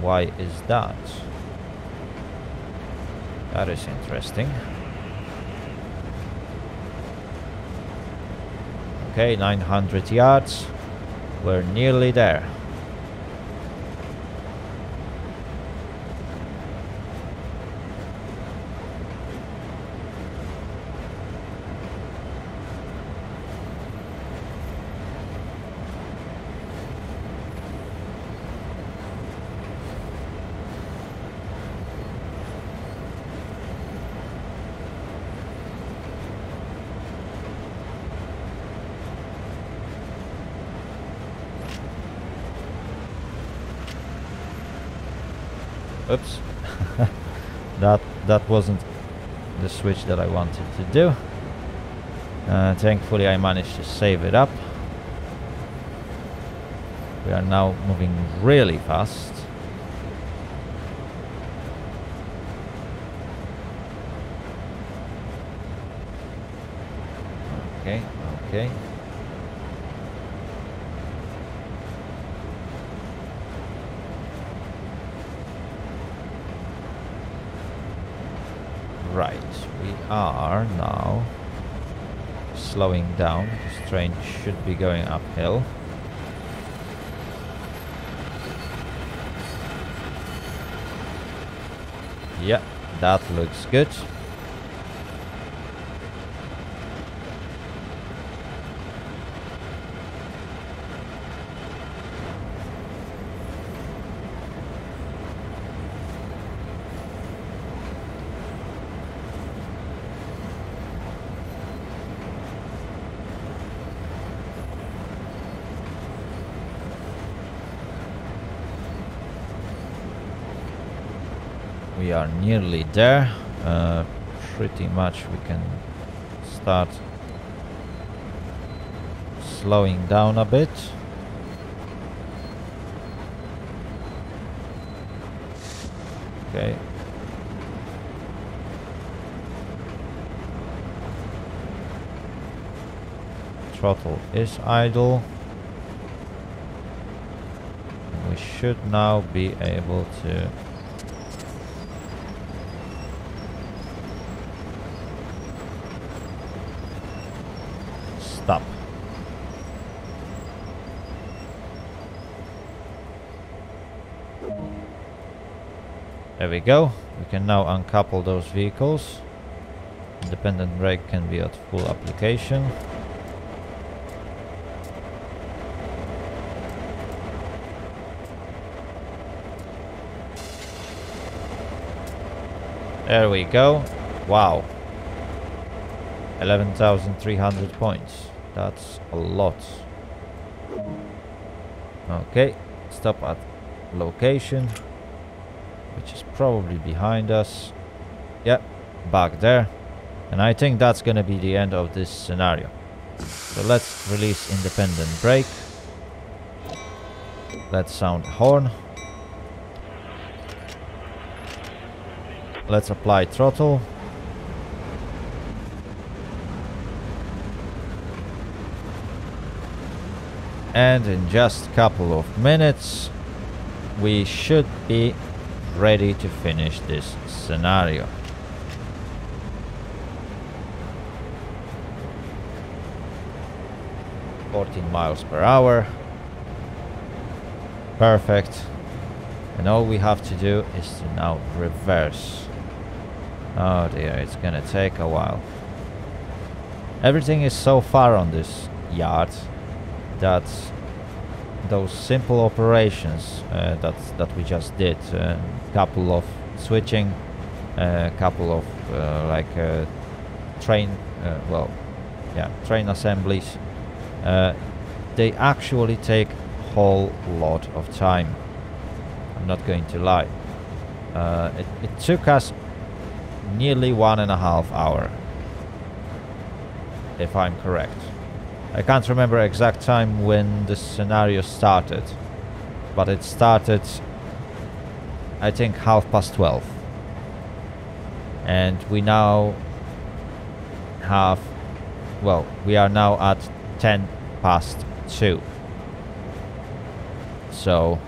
Why is that? That is interesting. Okay, 900 yards. We're nearly there. Oops. That wasn't the switch that I wanted to do. Uh, thankfully I managed to save it up. We are now moving really fast. Okay, okay. Right, we are now slowing down. This train should be going uphill. Yeah, that looks good. we are nearly there. Uh, pretty much we can start slowing down a bit. Okay. Throttle is idle. We should now be able to There we go. We can now uncouple those vehicles. Independent brake can be at full application. There we go. Wow. 11,300 points. That's a lot. Okay, stop at location which is probably behind us. Yep, back there. And I think that's gonna be the end of this scenario. So let's release independent brake. Let's sound horn. Let's apply throttle. And in just a couple of minutes, we should be ready to finish this scenario. Fourteen miles per hour. Perfect. And all we have to do is to now reverse. Oh dear, it's gonna take a while. Everything is so far on this yard that those simple operations uh, that that we just did, a uh, couple of switching, a uh, couple of uh, like train, well, yeah, train assemblies, they actually take whole lot of time. I'm not going to lie. It, it took us nearly one and a half hour, if I'm correct. I can't remember exact time when the scenario started, but it started, I think, half past 12. And we now have, well, we are now at 10 past 2. So,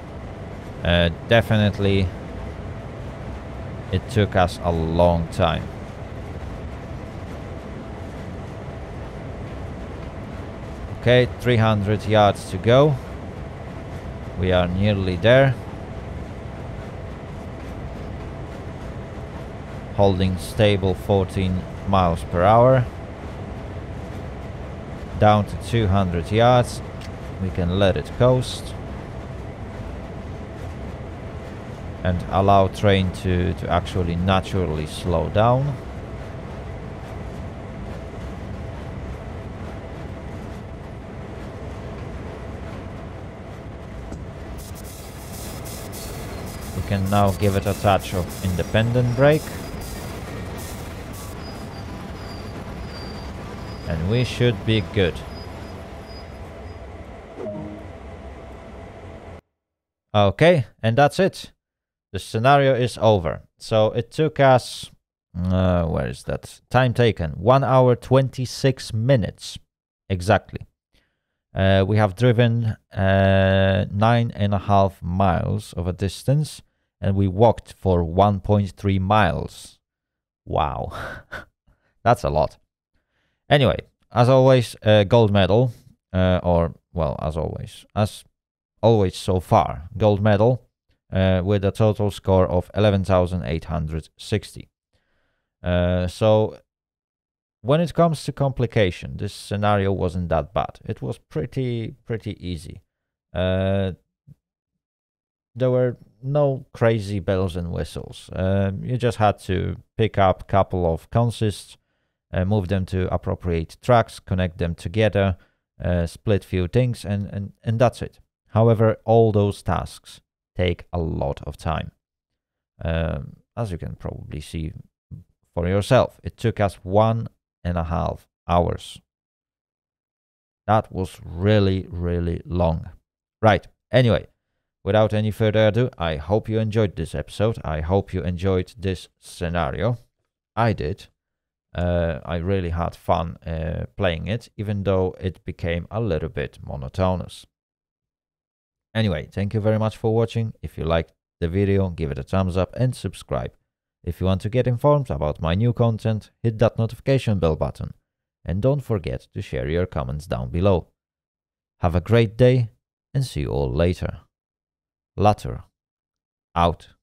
uh, definitely, it took us a long time. Okay, 300 yards to go. We are nearly there. Holding stable 14 miles per hour. Down to 200 yards. We can let it coast. And allow train to, to actually naturally slow down. Can now give it a touch of independent brake. And we should be good. Okay, and that's it. The scenario is over. So it took us, uh, where is that? Time taken, 1 hour 26 minutes. Exactly. Uh, we have driven uh, nine and a half miles of a distance and we walked for 1.3 miles. Wow, that's a lot. Anyway, as always, gold medal, uh, or well, as always, as always so far, gold medal uh, with a total score of 11,860. Uh, so when it comes to complication, this scenario wasn't that bad. It was pretty pretty easy. Uh, there were no crazy bells and whistles. Um, you just had to pick up a couple of consists, uh, move them to appropriate tracks, connect them together, uh, split few things, and, and, and that's it. However, all those tasks take a lot of time. Um, as you can probably see for yourself, it took us one and a half hours. That was really, really long. Right. Anyway, without any further ado, I hope you enjoyed this episode. I hope you enjoyed this scenario. I did. Uh, I really had fun uh, playing it, even though it became a little bit monotonous. Anyway, thank you very much for watching. If you liked the video, give it a thumbs up and subscribe. If you want to get informed about my new content, hit that notification bell button. And don't forget to share your comments down below. Have a great day and see you all later. Later. Out.